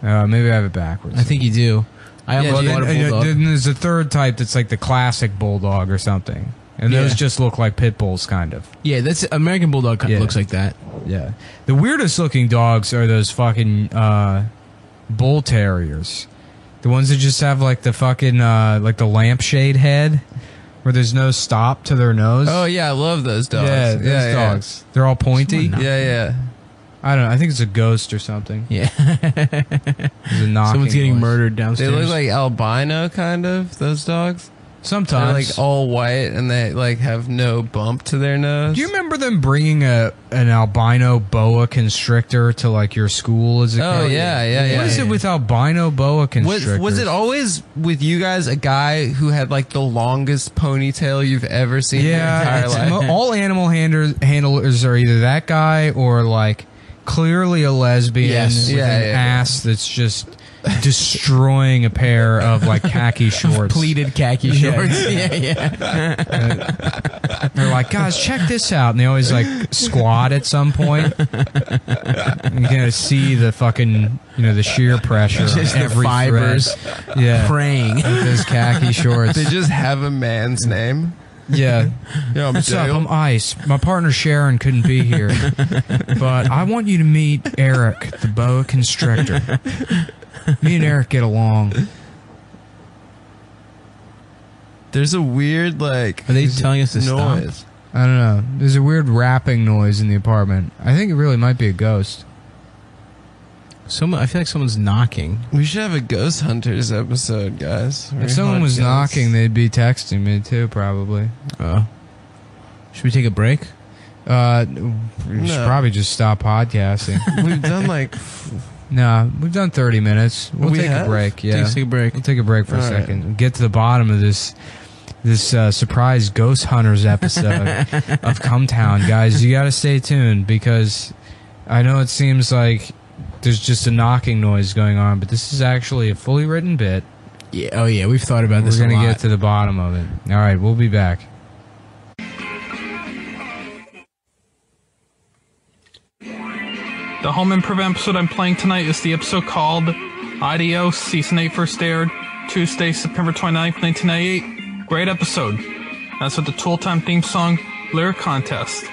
Uh, maybe I have it backwards. I think you do. I Yeah, almost dude. bought a then, uh, then there's a third type that's like the classic bulldog or something, and those just look like pit bulls, kind of. yeah, that's American bulldog. kind of Yeah. Looks like that. Yeah. The weirdest looking dogs are those fucking uh, bull terriers. The ones that just have like the fucking uh, like the lampshade head, where there's no stop to their nose. oh yeah, I love those dogs. Yeah, those yeah, dogs. They're all pointy. Yeah, yeah. I don't know. I think it's a ghost or something. Yeah, There's a knocking someone's getting noise. murdered downstairs. They downstairs. look like albino, kind of. Those dogs. They're like all white and they like have no bump to their nose. Do you remember them bringing a an albino boa constrictor to like your school as a Oh, kid? yeah, yeah, yeah, What is yeah. it with albino boa Was, constrictors? was it always with you guys a guy who had like the longest ponytail you've ever seen in your Yeah, entire life? mo- all animal handlers, handlers are either that guy or like clearly a lesbian Yes. with Yeah, an yeah, yeah. ass that's just destroying a pair of like khaki shorts. Pleated khaki shorts. yeah, yeah. They're like, guys, check this out, and they always like squat at some point. You can see the fucking, you know, the sheer pressure, Just on the every fibers thread. Yeah, Praying. with those khaki shorts. They just have a man's name. Yeah. Yeah, I'm What's up? I'm Ice. My partner Sharon couldn't be here, but I want you to meet Eric, the boa constrictor. Me and Eric get along. There's a weird like Are they telling us to stop? I don't know. There's a weird rapping noise in the apartment. I think it really might be a ghost. Someone, I feel like someone's knocking. We should have a Ghost Hunters episode, guys. If someone was knocking, they'd be texting me too, probably. Uh, should we take a break? Uh, we should No. probably just stop podcasting. we've done like nah, we've done 30 minutes. We'll We take have? a break. Yeah, Take, take a break. we'll take a break for a All right. second. Get to the bottom of this this uh, surprise Ghost Hunters episode of Cum Town, guys. You got to stay tuned because I know it seems like there's just a knocking noise going on, but this is actually a fully written bit. Yeah. Oh yeah, we've thought about this. We're gonna lot. get to the bottom of it. All right, we'll be back. The home improvement episode I'm playing tonight is the episode called Adios, Season 8 first aired Tuesday, September 29th, 1998. Great episode. That's with the Tool Time theme song, Lyric Contest.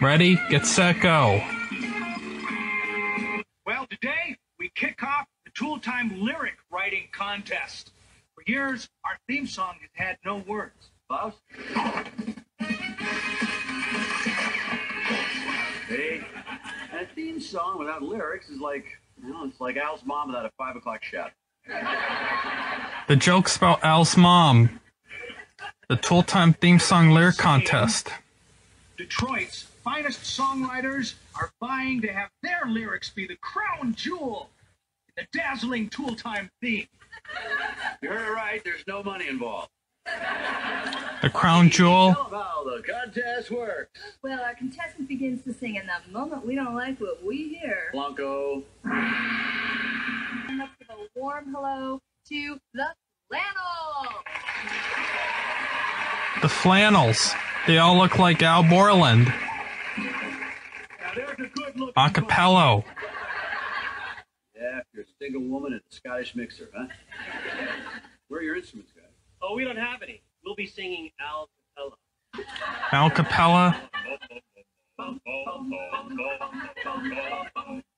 Ready, get set, go. Well, today we kick off the Tool Time lyric writing contest. For years, our theme song has had no words. Klaus? Hey, a theme song without lyrics is like, you know, it's like Al's mom without a five o'clock shadow. The joke's about Al's mom. The Tool Time theme song lyric contest. Detroit's finest songwriters are vying to have their lyrics be the crown jewel in the dazzling Tool Time theme. You heard it right, there's no money involved. The crown jewel. Tell 'em how the contest works. Well, our contestant begins to sing, and the moment we don't like what we hear, Blanco. and let's a warm hello to the flannel. The flannels. They all look like Al Borland. Now there's a good look. Acapello. Yeah, if you're a single woman and a Scottish mixer, huh? Where are your instruments, guys? Oh, we don't have any. We'll be singing Al Capella. Al Capella.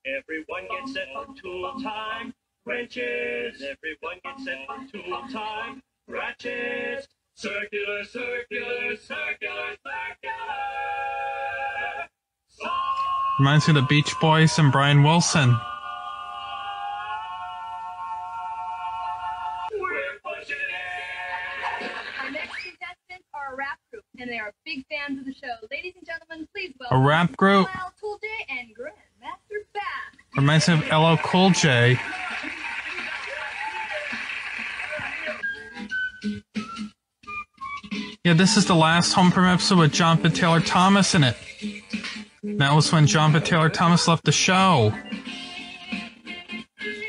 Everyone gets set for tool time. Wrenches. Everyone gets set for tool time. Ratchets. Circular, circular, circular, circular. Reminds me of the Beach Boys and Brian Wilson. We're pushing it! Our next contestants are a rap group, and they are big fans of the show. Ladies and gentlemen, please A rap group. Lyle Tool J and Grandmaster. Reminds me of LL Cool J. Yeah, this is the last home from episode with Jonathan Taylor Thomas in it. That was when Jonathan Taylor Thomas left the show.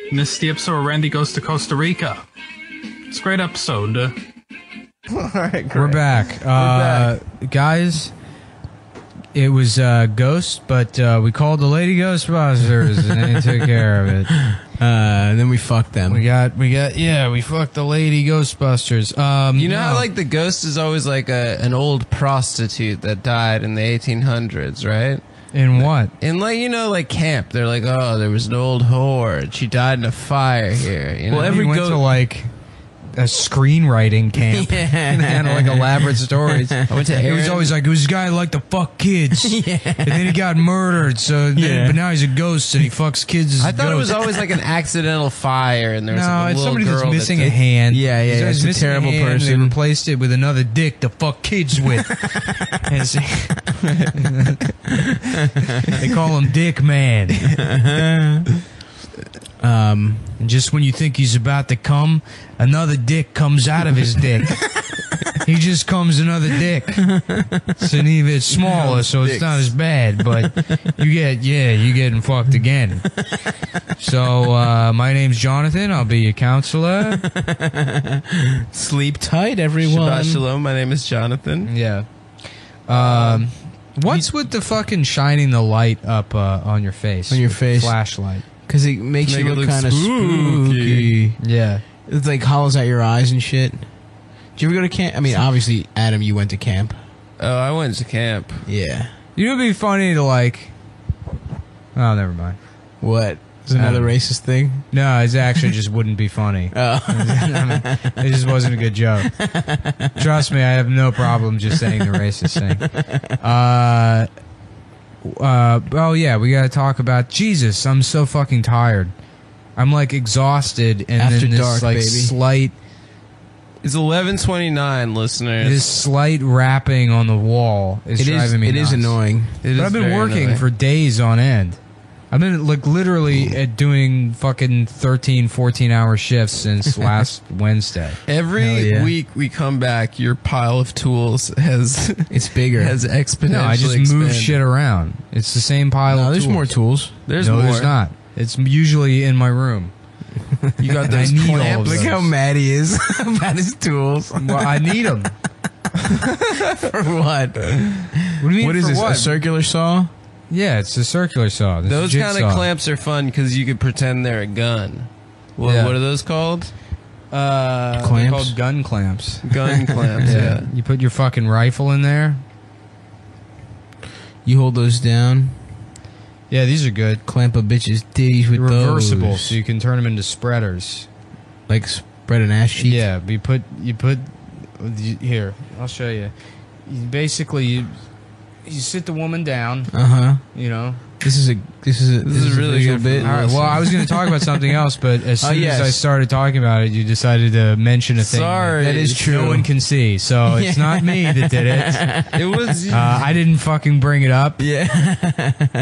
And this is the episode where Randy goes to Costa Rica. It's a great episode. All right, We're great. back. Uh, guys, it was uh, Ghost, but uh, we called the Lady Ghostbusters and they took care of it. Uh, and then we fucked them. We got, we got, yeah, we fucked the Lady Ghostbusters. Um, You know how like the ghost is always like a an old prostitute that died in the 1800s, right? In what? In like you know like camp, they're like, oh, there was an old whore. and She died in a fire here. You know? Well, Every every went go- to like a screenwriting camp and had like elaborate stories. I went to It was always like it was this guy who liked to fuck kids, and then he got murdered. So, then, Yeah. but now he's a ghost and he fucks kids. As I thought it was always like an accidental fire, and there was No, like a it's little somebody girl that's that missing a hand. Yeah, yeah, yeah, it's a missing terrible hand, and person. They replaced it with another dick to fuck kids with. And so- they call him Dick Man. Um, And just when you think he's about to come, another dick comes out of his dick. he just comes another dick. It's an even it's smaller, so it's not as bad. But you get yeah, you getting fucked again. So uh, my name's Jonathan. I'll be your counselor. Sleep tight, everyone. Shabbat shalom. My name is Jonathan. Yeah. Um, what's with the fucking shining the light up uh, on your face? On your with face. flashlight. Because it makes Make you it look look kind of spooky. spooky. Yeah. It like hollows out your eyes and shit. Did you ever go to camp? I mean, obviously, Adam, you went to camp. Oh, I went to camp. Yeah. You know, it'd be funny to like. Oh, never mind. What? Is another Adam. racist thing? No, it actually just wouldn't be funny. Oh. it just wasn't a good joke. Trust me, I have no problem just saying the racist thing. Uh, uh, oh yeah, we gotta talk about Jesus. I'm so fucking tired. I'm like exhausted, and After then this dark, like baby. slight, It's eleven twenty nine, listeners. this slight rapping on the wall is It is. driving me. It is nuts. annoying. It is But I've been very working annoying. for days on end. I've been like literally at doing fucking 13, 14 hour shifts since last Wednesday. every yeah. week we come back. Your pile of tools has It's bigger. has exponentially. No, I just move shit around. It's the same pile no, of there's tools. more tools. There's no, more. there's not. It's usually in my room. You got And I those need all of clamps. those. Look how mad he is about his tools. Well, I need them. For what? What do you mean What is for this? What? A circular saw? Yeah, it's a circular saw. It's Those kind of clamps are fun because you could pretend they're a gun. What, Yeah. what are those called? Uh, they're Clamps? called gun clamps. Gun clamps. yeah. You put your fucking rifle in there. You hold those down, Yeah, these are good. clamp a bitch's titties with They're reversible, those. so you can turn them into spreaders. like spread an ass cheek. Yeah, you put you put you- here. I'll show you. you basically, you you sit the woman down. Uh huh. You know. This is a this is a This is a really good bit. All right. Well, I was going to talk about something else, but as Oh, soon yes. as I started talking about it, you decided to mention a thing. Sorry. That is true. No one can see, so it's not me that did it. It was. Uh, I didn't fucking bring it up. Yeah,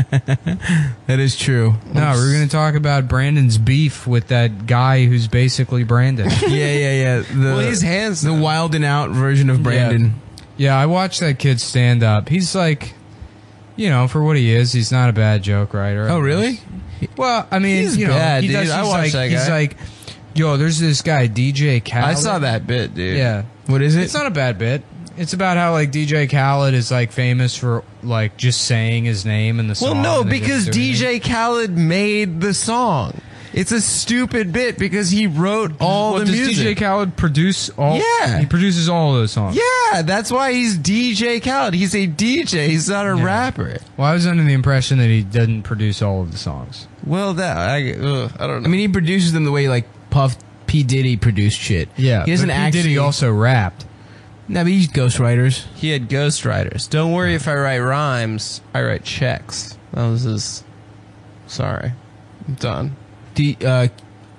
that is true. No, we are going to talk about Brandon's beef with that guy who's basically Brandon. Yeah, yeah, yeah. The, well, he's hands. the wild and out version of Brandon. Yeah, I watched that kid stand up. He's like, you know, for what he is, he's not a bad joke writer. Oh, really? Well, I mean, He's you know, bad, he dude. does. I he's watched like, that He's like, yo, there's this guy DJ Khaled. I saw that bit, dude. Yeah, What is it? it's not a bad bit. It's about how like DJ Khaled is like famous for like just saying his name in the song. Well, no, because just do anything. DJ Khaled made the song. It's a stupid bit because he wrote all Well, the does music. DJ Khaled produce all? Yeah. he produces all of those songs. yeah, that's why he's DJ Khaled. He's a DJ. He's not a Yeah. rapper. Well, I was under the impression that he doesn't produce all of the songs. Well, that I, ugh, I don't know. I mean, he produces them the way like Puff P Diddy produced shit. Yeah, he doesn't but P. actually. Diddy also rapped. No, but he's ghostwriters. he had ghostwriters. Don't worry if I write rhymes. I write checks. That was his. Sorry, I'm done. D, uh,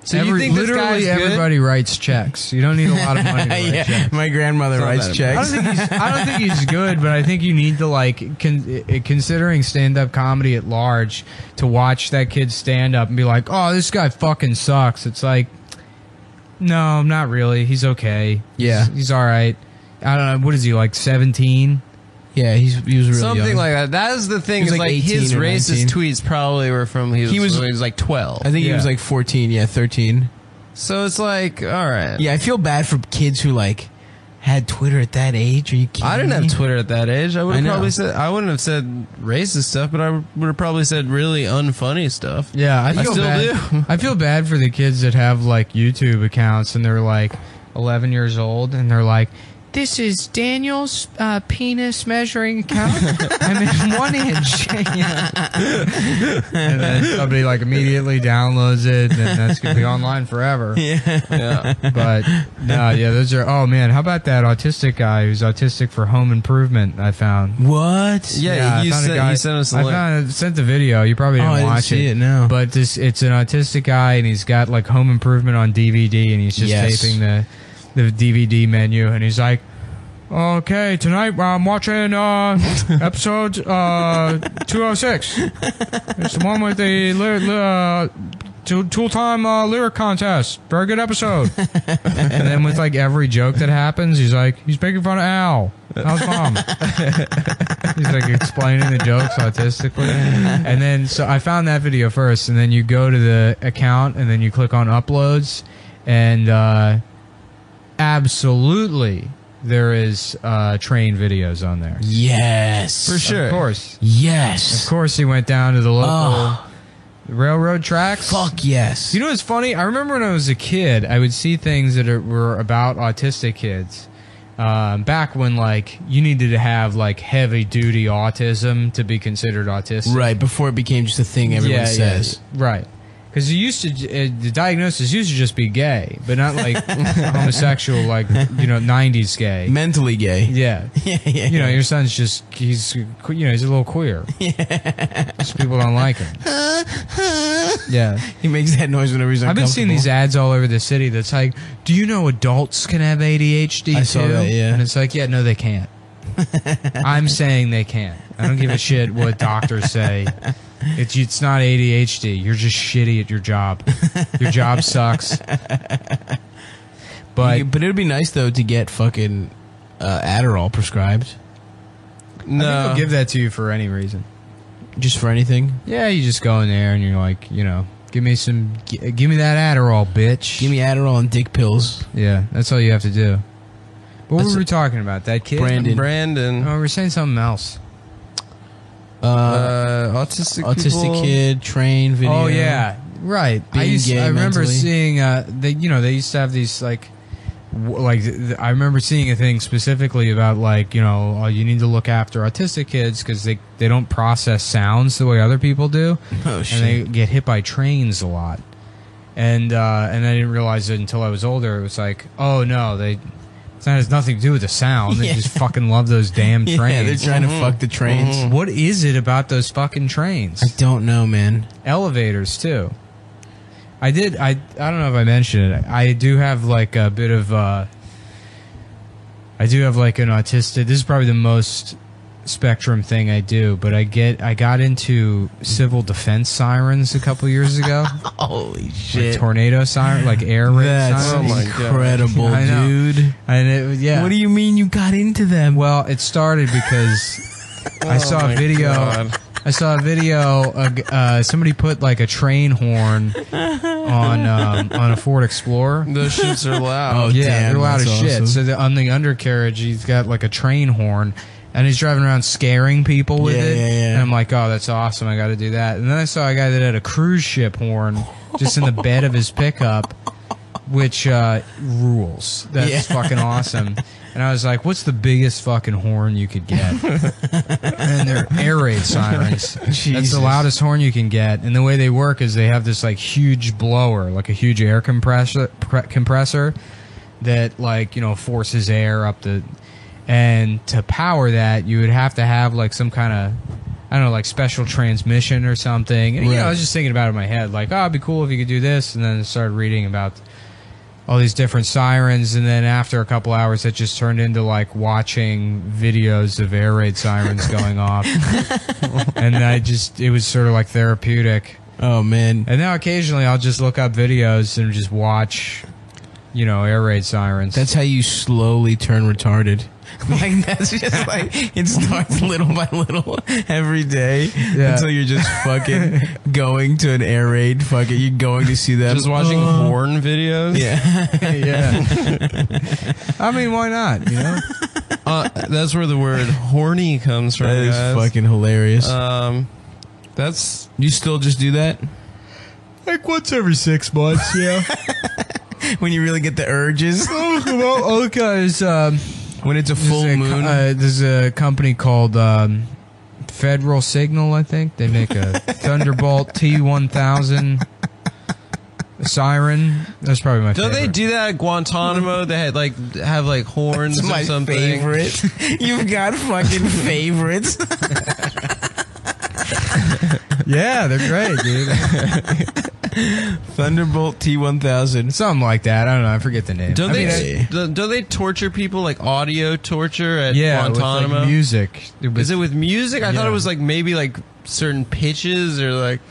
So you Every- think this literally guy's good? everybody writes checks. You don't need a lot of money to write yeah, checks. my grandmother not writes checks. I don't think he's. I don't think he's good, but I think you need to like, con- uh, considering stand-up comedy at large, to watch that kid stand up and be like, "Oh, this guy fucking sucks." It's like, no, not really. He's okay. Yeah. he's, he's all right. I don't know. What is he like? Seventeen? Yeah, he's he was really Something young. like that. That is the thing. Is like like, his racist 19. tweets probably were from he was, He was- when he was like twelve. I think he was like 14, yeah, 13. so it's like, all right. Yeah, I feel bad for kids who like had Twitter at that age. Are you kidding I didn't me? have Twitter at that age. I would have probably said I wouldn't have said racist stuff, but I would have probably said really unfunny stuff. Yeah, I feel still bad. do. I feel bad for the kids that have like YouTube accounts and they're like 11 years old and they're like, "This is Daniel's uh, penis measuring account. I'm in one inch." and then somebody like immediately downloads it, and that's gonna be online forever. Yeah. But no, yeah, those are. Oh man, how about that autistic guy who's autistic for home improvement? I found. What? Yeah, I you sent- guy- you sent us a I link. found, sent the video. You probably Oh, didn't I didn't watch see it. it, no. But this, it's an autistic guy, and he's got like home improvement on DVD, and he's just Yes. taping the the DVD menu, and he's like. Okay, tonight I'm watching uh, episode uh, 206. It's the one with the li- li- uh, Tool, tool time uh, lyric contest. Very good episode. and then with like every joke that happens, he's like, he's making fun of Al. Al's mom. he's like explaining the jokes autistically. And then, so I found that video first, and then you go to the account, and then you click on uploads, and uh, absolutely there is uh, train videos on there. Yes. For sure. Of course. Yes. Of course, he went down to the local Oh. railroad tracks. Fuck yes. You know what's funny? I remember when I was a kid, I would see things that are, were about autistic kids. Um, back when like you needed to have like heavy duty autism to be considered autistic. right before it became just a thing everyone Yeah, yeah, says. right. Because you used to, uh, the diagnosis used to just be gay, but not like homosexual, like you know, '90s gay. Mentally gay. Yeah, yeah, yeah. you know, your son's just he's you know he's a little queer. Yeah, just people don't like him. Yeah, he makes that noise whenever he's I've been seeing these ads all over the city that's like, do you know adults can have ADHD I too? saw that, yeah. And it's like, yeah, no, they can't. I'm saying they can't. I don't give a shit what doctors say. It's it's not ADHD. You're just shitty at your job. Your job sucks. But You- but it would be nice though to get fucking uh, Adderall prescribed I think No. they'll give that to you for any reason. just for anything. Yeah, you just go in there and you're like, you know, give me some, gi- give me that Adderall, bitch. Give me Adderall and dick pills. Yeah, that's all you have to do. What That's were we it. talking about? That kid? Brandon. Brandon. Oh, we were saying something else. Uh, Uh, autistic autistic people. kid train video. Oh yeah, right. I used. I remember mentally. seeing. Uh, they, you know, they used to have these like, like I remember seeing a thing specifically about like you know uh, you need to look after autistic kids because they they don't process sounds the way other people do, Oh and they get hit by trains a lot. And uh, and I didn't realize it until I was older. It was like, oh no, they. It has nothing to do with the sound. They just fucking love those damn trains. yeah, trains. they're trying to fuck the trains. What is it about those fucking trains? I don't know, man. elevators too. I did. I I don't know if I mentioned it. I do have like a bit of. uh I do have like an autistic. This is probably the most spectrum thing I do, but I get. I got into civil defense sirens a couple years ago. Holy like shit. tornado siren, like air raid That's sirens. Oh my God. incredible, I know. dude. And it, yeah. What do you mean you got into them? Well, it started because I saw Oh a video. God. I saw a video. Uh, uh, somebody put like a train horn on um, on a Ford Explorer. Those shits are loud. Oh, yeah, damn, they're loud as that's shit. So the, on the undercarriage, he's got like a train horn, and he's driving around scaring people with Yeah, it. yeah, yeah. And I'm like, oh, that's awesome. I got to do that. And then I saw a guy that had a cruise ship horn just in the bed of his pickup, which uh, rules. That's fucking awesome. And I was like, what's the biggest fucking horn you could get? and they're air raid sirens. That's the loudest horn you can get. And the way they work is they have this like huge blower, like a huge air compressor, pre- compressor that like, you know, forces air up the and to power that, you would have to have like some kind of I don't know, like special transmission or something. And, you know, I was just thinking about it in my head, like, oh, it'd be cool if you could do this. And then I started reading about all these different sirens. And then after a couple hours, it just turned into like watching videos of air raid sirens going off. and I just, it was sort of like therapeutic. Oh man. And now occasionally I'll just look up videos and just watch, you know, air raid sirens. That's how you slowly turn retarded. Like that's just like it starts little by little every day Yeah. until you're just fucking going to an air raid. Fucking you going to see them. Just watching porn videos. Yeah. yeah. I mean, why not? You know? Uh, that's where the word horny comes from. that is guys. fucking hilarious. Um, that's you still just do that Like once every six months, yeah. when you really get the urges. well, okay, is um, when it's a There's full a moon. uh, there's a company called um, Federal Signal, I think. They make a Thunderbolt T1000 siren. That's probably my Don't favorite. they do that at Guantanamo? They had like have like horns It's or my something. favorite. You've got fucking favorites. yeah, they're great, dude. Thunderbolt T1000. Something like that. I don't know. I forget the name. Don't I they? mean, I- don't don't they torture people like audio torture at yeah, with, like, Guantanamo? music. It was- Is it with music? I thought it was like maybe like certain pitches or like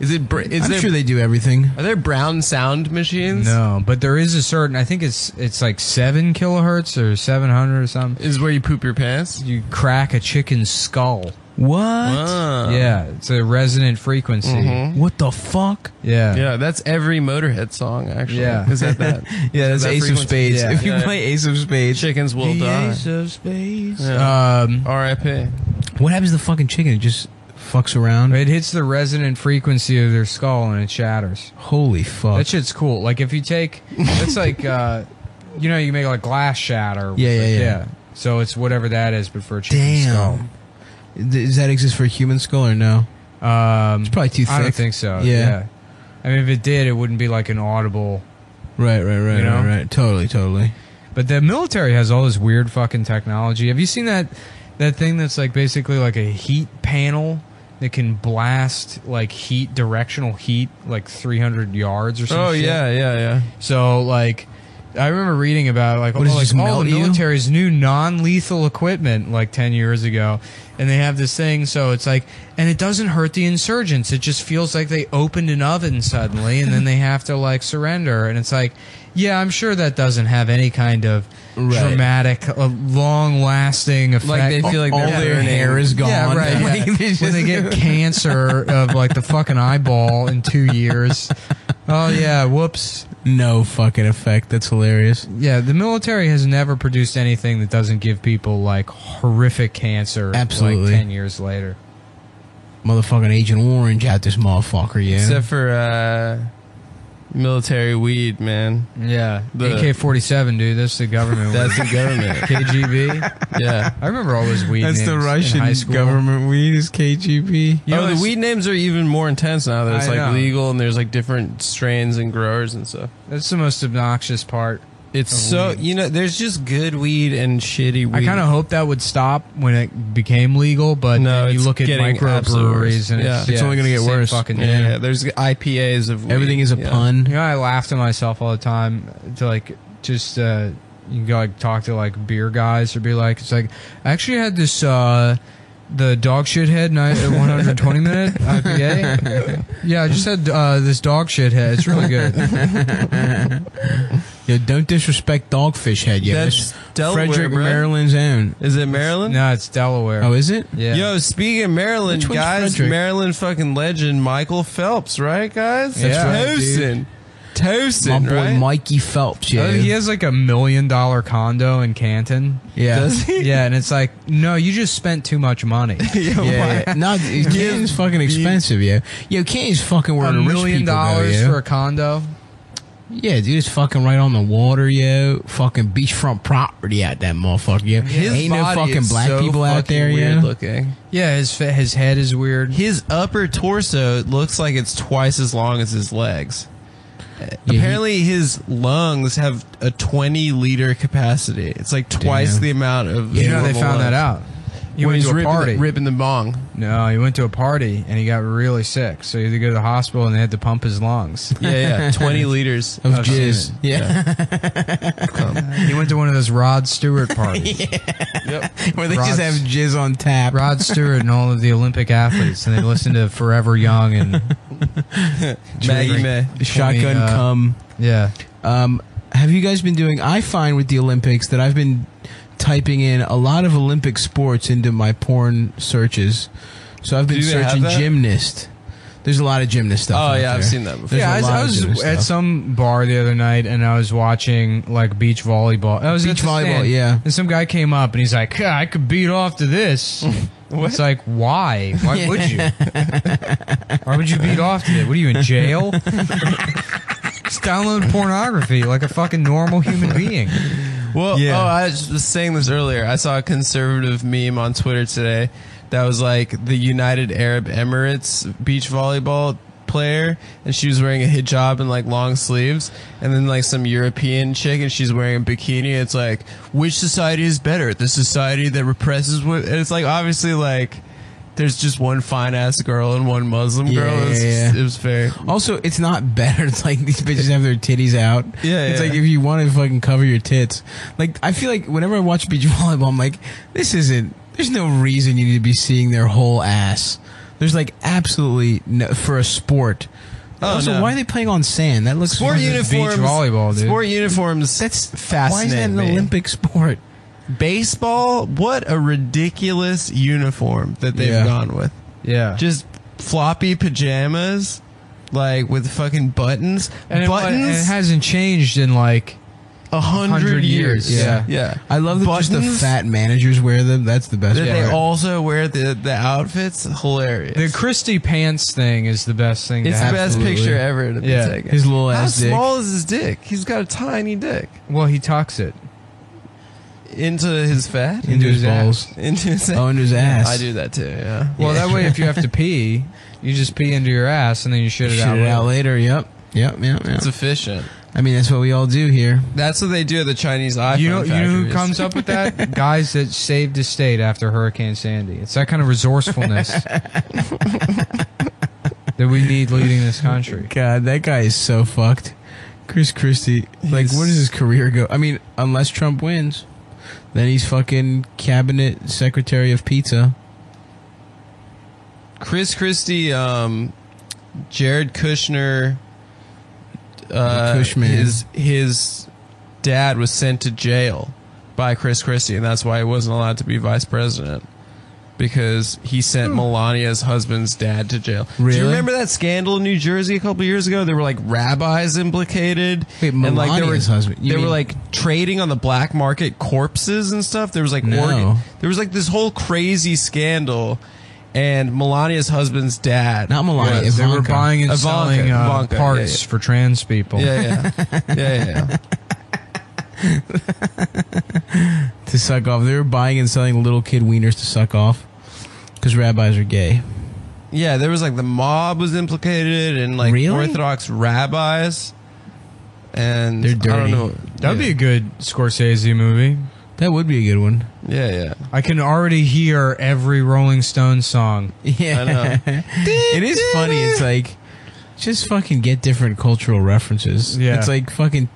Is it? Br- is I'm there, sure they do everything. Are there brown sound machines? No, but there is a certain. I think it's it's like seven kilohertz or seven hundred or something. Is where you poop your pants? You crack a chicken's skull. What? Ah. Yeah, it's a resonant frequency. Mhm. What the fuck? Yeah. Yeah, that's every Motorhead song actually. Yeah. Is that that? Yeah, that's that Ace of? Spades. Yeah. If you Yeah. play Ace of Spades, Chickens will The die. Ace of Spades. Yeah. Um, R.I.P. what happens to the fucking chicken? It just fucks around. it hits the resonant frequency of their skull and it shatters. Holy fuck! That shit's cool. Like if you take, it's like, uh, you know, you make like glass shatter. Yeah, yeah, yeah. So it's whatever that is, but for a chicken skull. Does that exist for a human skull or no? Um, It's probably too thick. I don't think so. Yeah. Yeah. I mean, if it did, it wouldn't be like an audible. Right, right, right, You know? right, right. Totally, totally. But the military has all this weird fucking technology. Have you seen that that thing that's like basically like a heat panel that can blast like heat directional heat like 300 yards or something? Oh yeah, yeah, yeah. So like I remember reading about like, What, oh, like oh, melt the you? military's new non-lethal equipment like 10 years ago and they have this thing so it's like and it doesn't hurt the insurgents it just feels like they opened an oven suddenly and then they have to like surrender and it's like yeah i'm sure that doesn't have any kind of Right. dramatic uh, long-lasting effect Like they feel like All their hair is gone. yeah, right. Like, yeah. they just- when they get cancer of like the fucking eyeball in two years. Oh yeah, whoops. No fucking effect. That's hilarious. Yeah, the military has never produced anything that doesn't give people like horrific cancer. Absolutely. like ten years later. Motherfucking Agent Orange out this motherfucker, yeah. Except for uh, military weed, man. Yeah, The- AK forty seven, dude. That's the government. That's the government. KGB. Yeah. I remember all those weed That's names the in Russian high school. government weed is KGB. Oh, you know, oh, the there's- weed names are even more intense now. There's I like know. legal and there's like different strains and growers and stuff. That's the most obnoxious part. It's so weed. you know, there's just good weed and shitty weed. I kind of hope that would stop when it became legal, but No, then you it's look at getting absolutely microbreweries and Yeah. it's, It's yeah, only gonna get same worse. Fucking yeah, yeah, there's IPAs of weed. Everything is a Yeah. pun. You know, I laugh to myself all the time to like just uh you can go like talk to like beer guys or be like it's like I actually had this uh the dog shit head night at 120 minute IPA. Yeah, I just had uh this dog shit head. It's really good. Yo, don't disrespect Dogfish Head, yo. That's Delaware, Frederick, bro. Maryland's own. Is it Maryland? no, it's Delaware. Oh, is it? yeah. Yo, speaking of Maryland, Which one's guys, Frederick? Maryland fucking legend Michael Phelps, right, guys? That's right, Toasting. My boy right? Mikey Phelps, yeah. Oh, he has like a million dollar condo in Canton. yeah. Does he? Yeah, and it's like, no, you just spent too much money. yeah, yeah. No, Canton's fucking expensive, yo. Yo, Canton's fucking where a the rich million people go, dollars yo. for a condo. Yeah, dude, it's fucking right on the water, yo. Fucking beachfront property out that motherfucker, yo. His Ain't no body fucking is black so people out fucking there, weird yo. looking. Yeah, his fa- his head is weird. His upper torso looks like it's twice as long as his legs. he- Apparently, his lungs have a 20 liter capacity. It's like twice Damn. the amount of. You know they normal found that lungs. out. He when went to a ripping party. The, ripping the bong. No, he went to a party and he got really sick. So he had to go to the hospital and they had to pump his lungs. Yeah, yeah. 20 liters Of I've jizz. it. Yeah. he went to one of those Rod Stewart parties. yeah. Yep. Where they Rod's- just have jizz on tap. Rod Stewart and all of the Olympic athletes, and they listened to Forever Young and Maggie May. Shotgun uh, cum. yeah. Um, have you guys been doing? I find with the Olympics that I've been typing in a lot of Olympic sports into my porn searches. So I've been Do they have searching gymnast. There's a lot of gymnast stuff. Oh, out yeah, I've seen that before. There's yeah, a I was, I was at stuff. some bar the other night and I was watching like beach volleyball. I was Beach volleyball, stand, yeah. And some guy came up and he's like, "Yeah, "I could beat off to this." It's like, why? Why would you? Why would you beat off to it? What are you in jail? Just download pornography like a fucking normal human being. Well, Yeah. oh, I was saying this earlier. I saw a conservative meme on Twitter today that was like the United Arab Emirates beach volleyball player, and she was wearing a hijab and like long sleeves, and then like some European chick, and she's wearing a bikini. It's like, which society is better? The society that represses women? It's like obviously like. There's just one fine ass girl and one Muslim girl. Yeah, it, was, yeah, it was fair. Also, it's not better. It's like these bitches have their titties out. Yeah, It's yeah. like if you want to fucking cover your tits. Like, I feel like whenever I watch beach volleyball, I'm like, this isn't, there's no reason you need to be seeing their whole ass. There's like absolutely no, for a sport. Oh, also, no. why are they playing on sand? That looks Sport it's beach volleyball, dude. Sport uniforms. That's fascinating. Why is that an. Olympic sport? Baseball. What a ridiculous uniform that they've Yeah. gone with. Yeah. Just floppy pajamas, like with fucking buttons. and it, buttons. and it hasn't changed in like a hundred 100 years. years. Yeah, Yeah. I love that just the Buttons? fat managers wear them. That's the best That part. they also wear the the outfits. Hilarious. the Christie pants thing is the best thing. it's to the have. best Absolutely. picture ever to be Yeah. taken. His little How ass dick. small is his dick? He's got a tiny dick. Well, he tucks it. Into his fat? into his balls. Into his Oh, into his ass. I do that too, yeah. Well, that way, if you have to pee, you just pee into your ass and then you shit it Shit out. it out later. later. Yep. Yep. Yep. yep. It's efficient. I mean, that's what we all do here. That's what they do at the Chinese iPhone You know, you know who factories. comes up with that? Guys that saved his state after Hurricane Sandy. It's that kind of resourcefulness that we need leading this country. God, that guy is so fucked. Chris Christie. Like, He's- where does his career go? I mean, unless Trump wins, then he's fucking cabinet secretary of pizza. Chris Christie, um, Jared Kushner, uh, Cushman. his his dad was sent to jail by Chris Christie, and that's why he wasn't allowed to be vice president because he sent Melania's husband's dad to jail. Do you remember that scandal in New Jersey a couple years ago? There were like rabbis implicated, Wait, and like there were Melania's husband? You they were like trading on the black market corpses and stuff. There was like No. organ, there was like this whole crazy scandal. And Melania's husband's dad. Not Melania, was- They were Ivanka. buying and Ivanka, selling uh, Ivanka, parts yeah, for trans people. Yeah, yeah, yeah, yeah. yeah. to suck off. They were buying and selling little kid wieners to suck off because rabbis are gay. Yeah, there was like the mob was implicated and like Really? Orthodox rabbis, and They're I don't dirty. know. That'd be a good Scorsese movie. That would be a good one. Yeah, yeah. I can already hear every Rolling Stone song. Yeah, I know. it is funny. It's like just fucking get different cultural references. Yeah. it's like fucking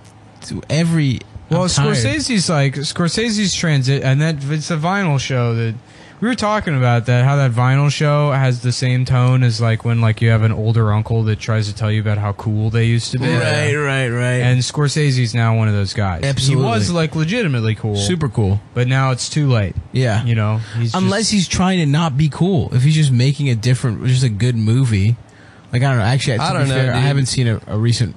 to every. Well, I'm tired. Scorsese's like Scorsese's transit, and that it's a vinyl show that we were talking about that. How that vinyl show has the same tone as like when like you have an older uncle that tries to tell you about how cool they used to be. Right, right, right. And Scorsese's now one of those guys. Absolutely. He was like legitimately cool, super cool. but now it's too late. Yeah, You know, he's unless just, he's trying to not be cool. If he's just making a different, just a good movie. Like I don't know. Actually, to I don't know, fair, I haven't seen a, a recent.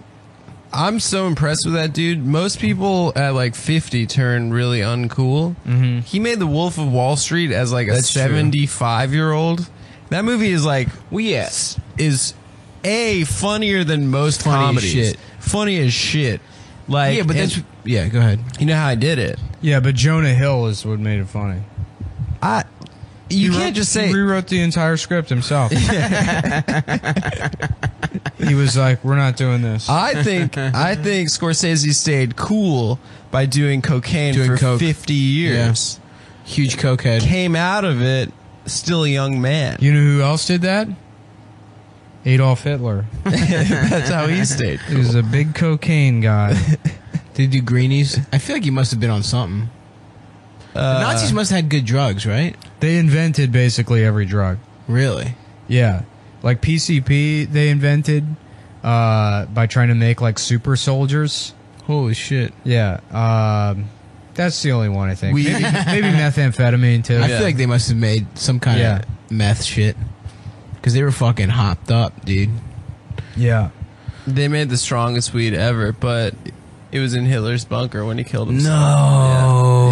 I'm so impressed with that dude. Most people at like 50 turn really uncool. Mm-hmm. He made The Wolf of Wall Street as like a That's 75 year old. That movie is like Well, yeah. is a funnier than most Funny as comedies. shit. Funny as shit. Like yeah, but and that's yeah. Go ahead. you know how I did it. yeah, but Jonah Hill is what made it funny. I you He can't wrote- just say he rewrote the entire script himself. he was like, "We're not doing this." I think I think Scorsese stayed cool by doing cocaine Doing for coke. 50 years. Huge cokehead. Came out of it still a young man. You know who else did that? Adolf Hitler. That's how he stayed. He was a big cocaine guy. Did he do greenies? I feel like he must have been on something. The Nazis must have had good drugs, right? They invented basically every drug. Really? Yeah, like PCP, they invented uh, by trying to make like super soldiers. Holy shit! Yeah, um, that's the only one I think. We- maybe, maybe methamphetamine too. I feel like they must have made some kind Yeah. of meth shit because they were fucking hopped up, dude. yeah. They made the strongest weed ever, but it was in Hitler's bunker when he killed himself.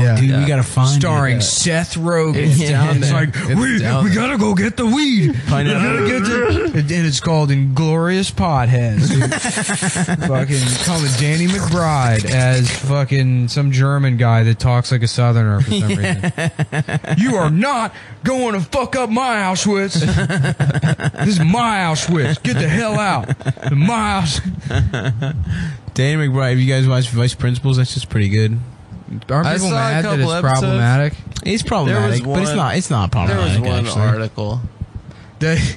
No, Yeah. dude, we gotta find Starring it. Seth Rogen. It's down It's there. like It's we, down we there. gotta go get the weed. Find we gotta get the, and it's called Inglorious Potheads. fucking calling Danny McBride as fucking some German guy that talks like a Southerner for some reason. You are not going to fuck up my Auschwitz. this is my Auschwitz. Get the hell out. My house. Danny McBride. Have you guys watched Vice Principals? That's just pretty good. Aren't I people saw a mad that couple it's episodes. problematic? It's problematic, but it's one- not. It's not There was problematic. one actually. article. The-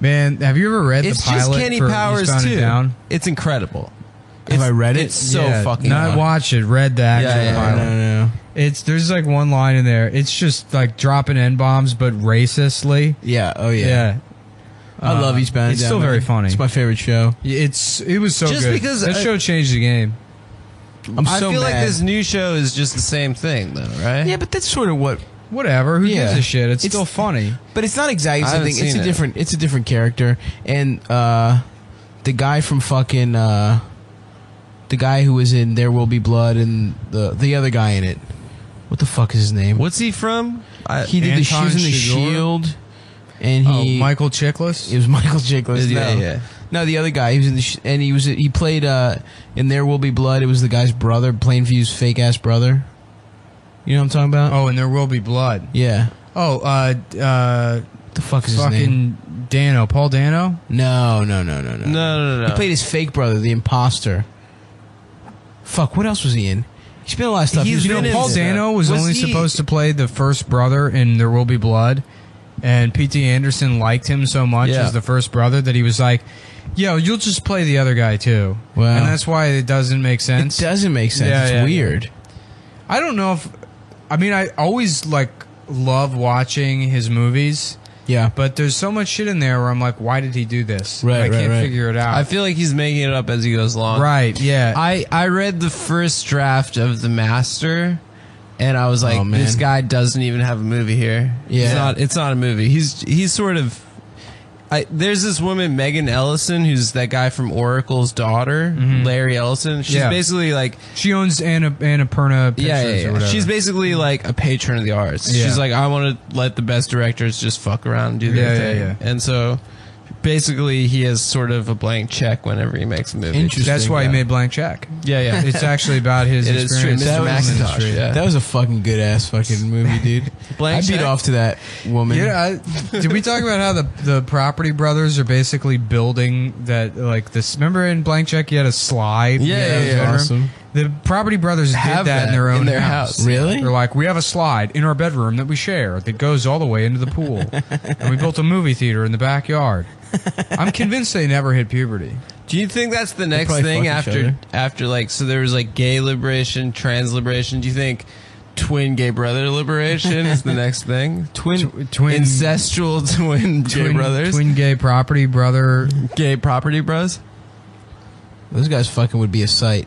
man, have you ever read It's the pilot just Kenny for Powers Eastbound and too. Down? It's incredible. Have I read it? It's so Yeah, fucking. not hot. watch it. Read the actual Yeah, yeah, pilot. no, no. It's there's like one line in there. It's just like dropping n bombs, but racistly. Yeah. Oh yeah. Yeah. I love uh, Eastbound. and It's Down, still man. very funny. It's my favorite show. It's it was so Just good. because that I- show changed the game. I'm I so feel like this new show is just the same thing, though, right? Yeah, but that's sort of what. Whatever. Who Yeah. gives a shit? It's, It's- still funny. But it's not exactly I the same haven't thing. It's a it. different. It's a different character, and uh, the guy from fucking uh, the guy who was in There Will Be Blood, and the the other guy in it. What the fuck is his name? What's he from? I, he did the Anton was in the Chigurh? Shield, and Oh, he Michael Chiklis. It was Michael Chiklis. Yeah, no. yeah. No, the other guy. He was in the sh- and he was he played uh in There Will Be Blood. It was the guy's brother, Plainview's fake ass brother. You know what I'm talking about? Oh, and there will be blood. yeah. Oh, uh, uh, What the fuck is his name? fucking Dano, Paul Dano. No, no, no, no, no. No, no, no, no. He played his fake brother, the imposter. Fuck. What else was he in? He's been in a lot of stuff. He's He was been in in Paul Was Dano was, only he- supposed to play the first brother in There Will Be Blood, and P.T. Anderson liked him so much Yeah. as the first brother that he was like, "Yo, you'll just play the other guy too." Wow. And that's why it doesn't make sense. It doesn't make sense. Yeah, it's yeah, weird. I don't know if, I mean, I always like love watching his movies, Yeah. but there's so much shit in there where I'm like, why did he do this? Right, I right, can't right. figure it out. I feel like he's making it up as he goes along. right, yeah. I I read the first draft of The Master, and I was like, Oh, this guy doesn't even have a movie here. Yeah. it's not. It's not a movie. He's he's sort of. I, there's this woman Megan Ellison who's that guy from Oracle's daughter, Larry Ellison. She's Mm-hmm. Yeah. basically like she owns Anna, Annapurna Pictures yeah, yeah, or yeah. whatever. She's basically like a patron of the arts. She's like, I want to let the best directors just fuck around and do their thing. yeah. And so, basically, he has sort of a blank check whenever he makes a movie. Interesting. That's why Yeah. he made Blank Check. Yeah, yeah. It's actually about his It is true. experience. Mr. in the film Macintosh, industry. yeah. That was a fucking good ass fucking movie, dude. Blank I beat check? off to that woman. Yeah, I, did we talk about how the the property brothers are basically building that like this? Remember in Blank Check you had a slide. Yeah, in yeah, yeah. Awesome. The property brothers Have did that, in that their own in their house. Really? They're like, we have a slide in our bedroom that we share that goes all the way into the pool, and we built a movie theater in the backyard. I'm convinced they never hit puberty. Do you think that's the next probably thing each after other. after like so there was like gay liberation, trans liberation? Do you think twin gay brother liberation is the next thing? Twin twin- incestual twin, gay Twin, brothers, twin gay property brother. gay property bros. Those guys fucking would be a sight.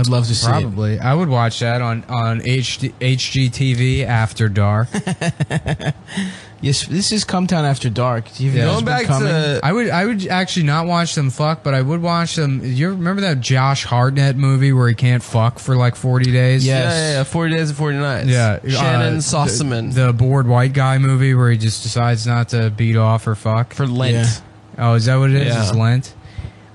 I'd love to see it. Probably, I would watch that on on HD, HGTV after dark. Yes, this is Cum Town After Dark. Do you Yeah. Going back to I would I would actually not watch them fuck, but I would watch them. You remember that Josh Hartnett movie where he can't fuck for like forty days? Yeah. yeah, yeah, yeah, forty days and forty nights. Yeah, Shannyn uh, Sossamon the, the bored white guy movie where he just decides not to beat off or fuck. for Lent. Yeah. Oh, is that what it is? Yeah. It's Lent.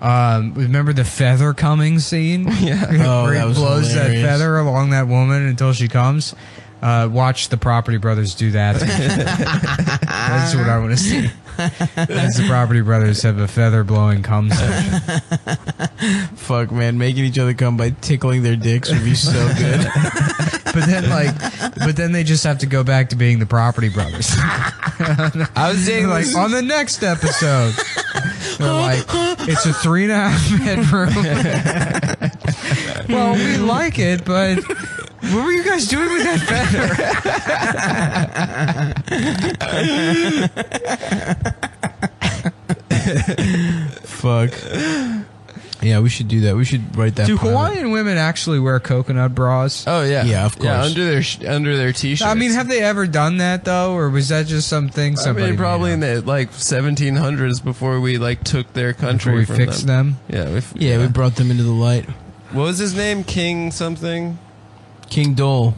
Um, remember the feather coming scene? Yeah. Oh, where he that was blows hilarious. that feather along that woman until she comes. Uh, watch the Property Brothers do that. That's what I want to see. As the Property Brothers have a feather blowing cum session. Fuck, man, making each other come by tickling their dicks would be so good. But then, like, but then they just have to go back to being the Property Brothers. I was dating like on the next episode, they're like, it's a three and a half bedroom. well, we like it, but what were you guys doing with that feather? Fuck. Yeah, we should do that. We should write that. Do pilot. Hawaiian women actually wear coconut bras? Oh yeah, Yeah, of course. Yeah, course. under their sh- under their t-shirts. I mean, have they ever done that though, or was that just something I mean, probably made in the like 1700s before we like took their country before we from fixed them. them? Yeah, we f- Yeah, we brought them into the light. What was his name? King something. King Dole.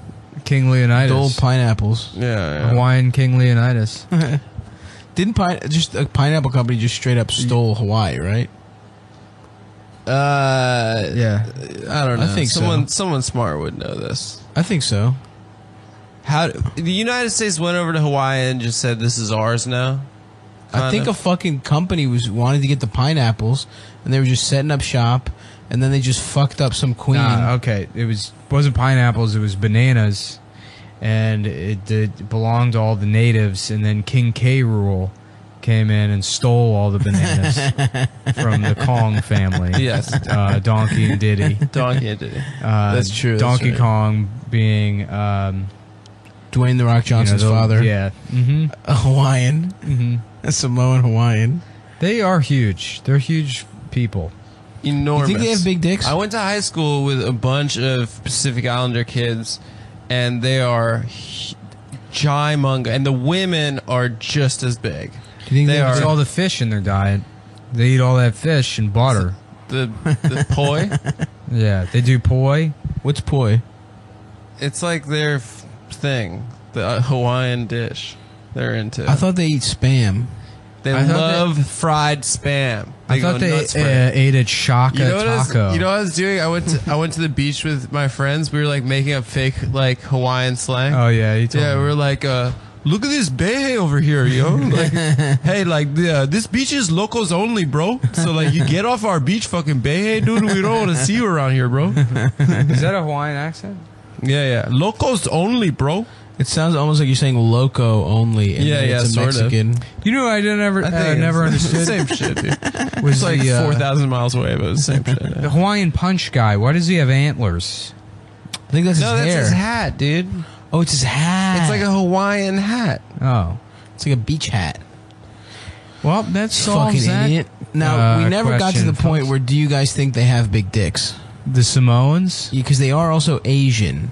King Leonidas, Dole pineapples. Yeah, yeah. Hawaiian King Leonidas. Didn't pine just a pineapple company just straight up stole Hawaii, right? Uh, yeah, I don't know. I think so. someone someone smart would know this. I think so. How the United States went over to Hawaii and just said this is ours now. I think Kinda. a fucking company was wanting to get the pineapples, and they were just setting up shop, and then they just fucked up some queen. Nah, okay. It was wasn't pineapples. It was bananas, and it, it belonged to all the natives. And then King K. Rool came in and stole all the bananas from the Kong family. Yes. uh, Donkey and Diddy. Donkey did it. Uh, That's true, that's Donkey right. Kong being um, Dwayne the Rock you know, Johnson's father, Yeah. Mm-hmm. a Hawaiian. Mm-hmm. A Samoan Hawaiian. They are huge. They're huge people. You Enormous. think they have big dicks? I went to high school with a bunch of Pacific Islander kids, and they are hu- gimunga, and the women are just as big. Do you think They they are- all the fish in their diet? They eat all that fish and butter. The the poi, Yeah, they do poi. What's poi? it's like their thing, the uh, Hawaiian dish. They're into. I thought they eat spam. They I thought love fried spam. I thought go they nuts uh, it. ate at Shaka You know, what I was, Taco. you know what I was doing? I went to I went to the beach with my friends. We were like making up fake like Hawaiian slang. oh yeah, you told Yeah, me. we're like, uh, look at this bay over here, yo. Like, hey, like, the, uh, this beach is locals only, bro. So, like, you get off our beach, fucking bay, dude. We don't want to see you around here, bro. Is that a Hawaiian accent? Yeah, yeah. Locals only, bro. It sounds almost like you're saying loco only. And Yeah, yeah, it's a sort of. Mexican. You know, I didn't ever, I uh, think never it's the understood. Same shit, dude. Was It's like the, uh, 4,000 miles away, but it's the same shit. The. Hawaiian punch guy. Why does he have antlers? I think that's No, his that's hair. his hat, dude. Oh, it's his hat. It's like a Hawaiian hat. Oh, it's like a beach hat. well, that solves Fucking that. idiot. Now uh, we never got to question, the point where do you guys think they have big dicks? The Samoans. Because they are also Asian.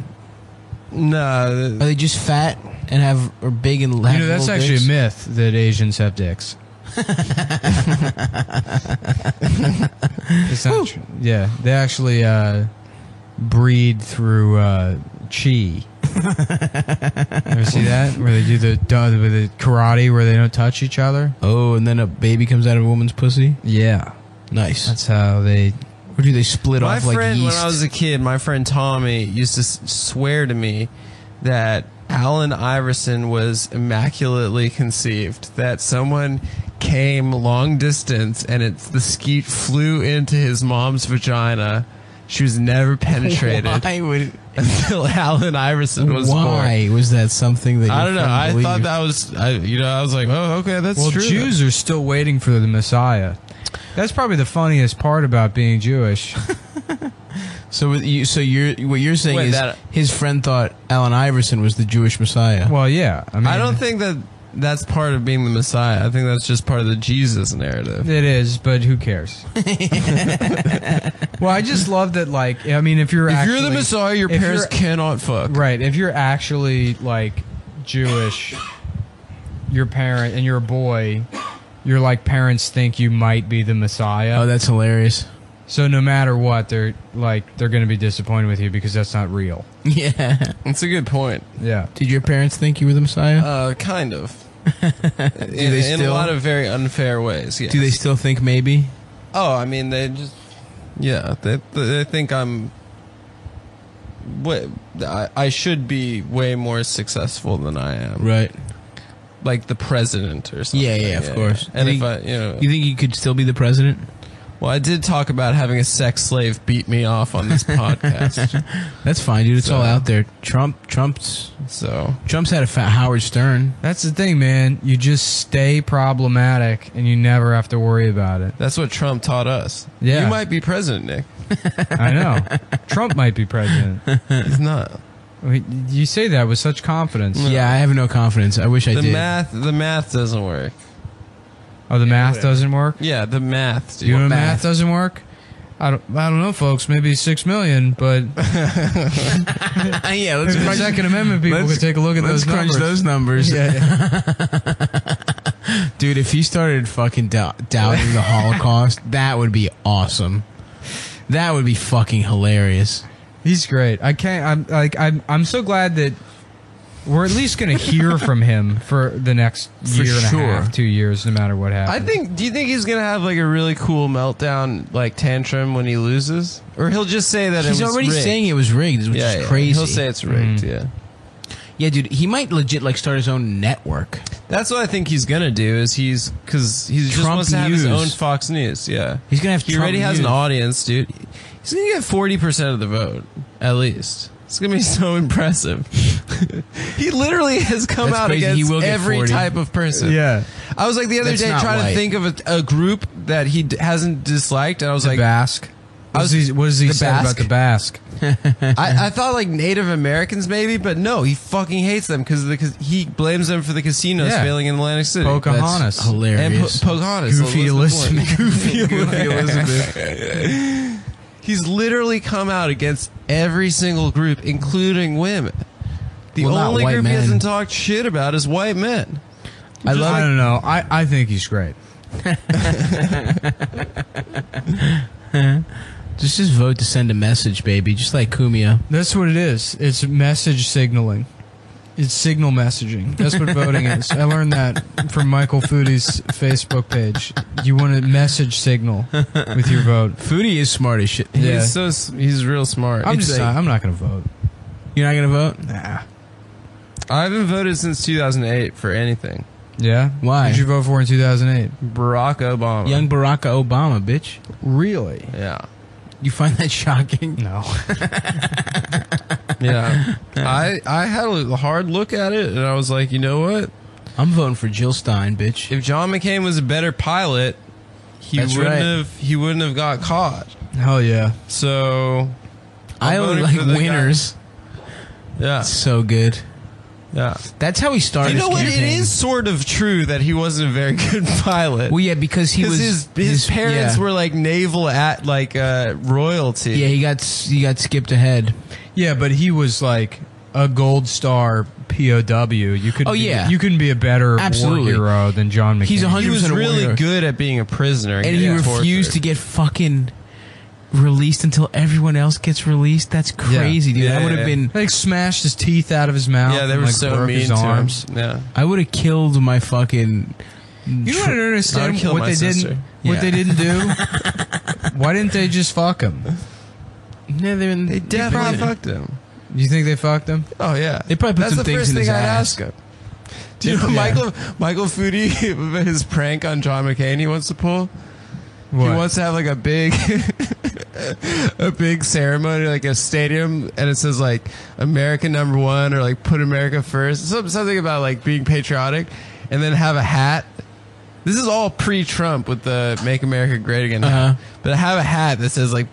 No, Are they just fat and have or big and You know, that's actually dicks? a myth that Asians have dicks. it's not true. Yeah, they actually uh, breed through uh, chi. Ever see that? Where they do the with the karate, where they don't touch each other. Oh, and then a baby comes out of a woman's pussy. Yeah, Nice. that's how they. Or do they split my off like friend, yeast? when I was a kid, my friend Tommy used to swear to me that Allen Iverson was immaculately conceived. That someone came long distance and it's the skeet flew into his mom's vagina. She was never penetrated Why would? until Allen Iverson was born. Why was that something that? I don't know. friend I thought that was, I, you know, I was like, oh, okay, that's Well, true. Jews are still waiting for the Messiah. That's probably the funniest part about being Jewish. So with you, so you're what you're saying Wait, is that- his friend thought Allen Iverson was the Jewish Messiah. Well, yeah. I mean, I don't think that that's part of being the Messiah. I think that's just part of the Jesus narrative. It is, but who cares? well, I just love that. Like, I mean, if you're If actually, you're the Messiah, your if parents you're- cannot fuck. right? If you're actually like Jewish, your parent and you're a boy, your like parents think you might be the Messiah. Oh, that's hilarious. so no matter what, they're like they're going to be disappointed with you because that's not real. Yeah. That's a good point. Yeah. Did your parents think you were the Messiah? Uh, kind of. in, they in a lot of very unfair ways. Yes. Do they still think maybe? Oh, I mean, they just. Yeah, they, they think I'm. What I, I should be way more successful than I am. Right. Like the president or something. Yeah, yeah, of course. And You if I, think- you know, You think you could still be the president? well, I did talk about having a sex slave beat me off on this podcast. That's fine, dude. It's all So- out there. Trump, Trump's, So Trump's had a fat Howard Stern. That's the thing, man. You just stay problematic and you never have to worry about it. that's what Trump taught us. Yeah. You might be president, Nick. I know. Trump might be president. He's not. I mean, You say that with such confidence. Yeah, I have no confidence. I wish I the did. math the math doesn't work. Oh, the math doesn't work. Yeah, the math. Dude. You know, math math? doesn't work. I don't. I don't know, folks. Maybe six million, but yeah, let's the crunch, Second Amendment people let's- could take a look at let's those crunch numbers. those numbers. Yeah, Dude, if he started fucking dou- doubting the Holocaust, that would be awesome. That would be fucking hilarious. He's great. I can't. I'm like. I'm. I'm so glad that we're at least going to hear from him for the next For year and sure. a half, two years, no matter what happens. I think. Do you think he's gonna have like a really cool meltdown, like tantrum when he loses, or he'll just say that He's it was already rigged? saying it was rigged, which yeah, is yeah. crazy. He'll say it's rigged. Mm. Yeah, yeah, dude, he might legit like start his own network. that's what I think he's gonna do. Is he's because he just wants to have his own Fox News. Yeah, He's gonna have he Trump already has an audience, dude. He's gonna get forty percent of the vote at least. It's gonna be so impressive. he literally has come That's out crazy. He against will every 40. type of person. Yeah. I was like the other That's day trying white. to think of a, a group that he d- hasn't disliked, and I was The like, Basque. What does he, what does he the say about the Basque? I, I thought like Native Americans maybe, but no, he fucking hates them because the, cause he blames them for the casinos Yeah. failing in Atlantic City. Pocahontas. That's hilarious. And po- Pocahontas. Goofy Elizabeth Elizabeth. Goofy Elizabeth. He's literally come out against every single group, including women. The Well, only group men. he hasn't talked shit about is white men. I love. I don't know. I, I think he's great. Just just vote to send a message, baby. Just like Kumia. That's what it is. It's message signaling. It's signal messaging. That's what voting is. I learned that from Michael Foodie's Facebook page. You want to message signal with your vote. Foodie is smart as shit. Yeah. He's so s- he's real smart. I'm It's just like- not, I'm not going to vote. You're not gonna vote? Nah. I haven't voted since 2008 for anything. Yeah? Why? Who did you vote for in 2008? Barack Obama. Young Barack Obama, bitch. Really? Yeah. You find that shocking? No. Yeah. I I had a hard look at it and I was like, you know what? I'm voting for Jill Stein, bitch. If John McCain was a better pilot, he That's wouldn't right. have he wouldn't have got caught. Hell yeah. So I I'm only like the guy- winners. Yeah. So good. Yeah. That's how he started. You know his what? It campaign. is sort of true that he wasn't a very good pilot. Well, yeah, because he was his, his parents yeah. were like naval at like uh, royalty. Yeah, he got he got skipped ahead. Yeah, but he was like a gold star POW. You could Oh, be, yeah. you couldn't be a better Absolutely. war hero than John McCain. He's a hundred- he was 100% a really good at being a prisoner, and he getting refused to get fucking released until everyone else gets released. That's crazy, dude. Yeah, I would have yeah. been. like smashed his teeth out of his mouth. Yeah, they and, were like, so broke mean his to him. arms. Yeah. I would have killed my fucking. You don't understand what they sister. didn't. What they didn't do. Why didn't they just fuck him? Yeah, they're in, They definitely probably- fucked him. You think they fucked him? Oh yeah, They probably put That's some the things first in thing his I'd ass. ask him. Do you know Yeah. Michael Michael Foodie his prank on John McCain he wants to pull? What? He wants to have like a big a big ceremony, like a stadium, and it says like America number one or like put America first. Some, something about like being patriotic, and then have a hat. This is all pre-Trump with the "Make America Great Again" Uh-huh. But have a hat that says like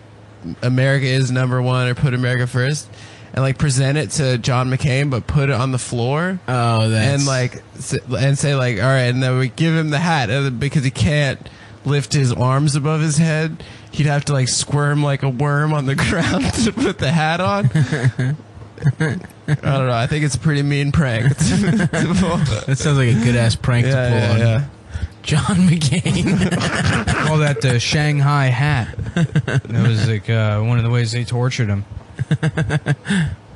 America is number one or put America first, and like present it to John McCain, but put it on the floor Oh, that's and like and say like all right and then we give him the hat because he can't lift his arms above his head he'd have to like squirm like a worm on the ground to put the hat on i don't know i think it's a pretty mean prank that sounds like a good ass prank to pull yeah, on yeah, yeah. John McCain. Call that the Shanghai hat. That was like uh, one of the ways they tortured him.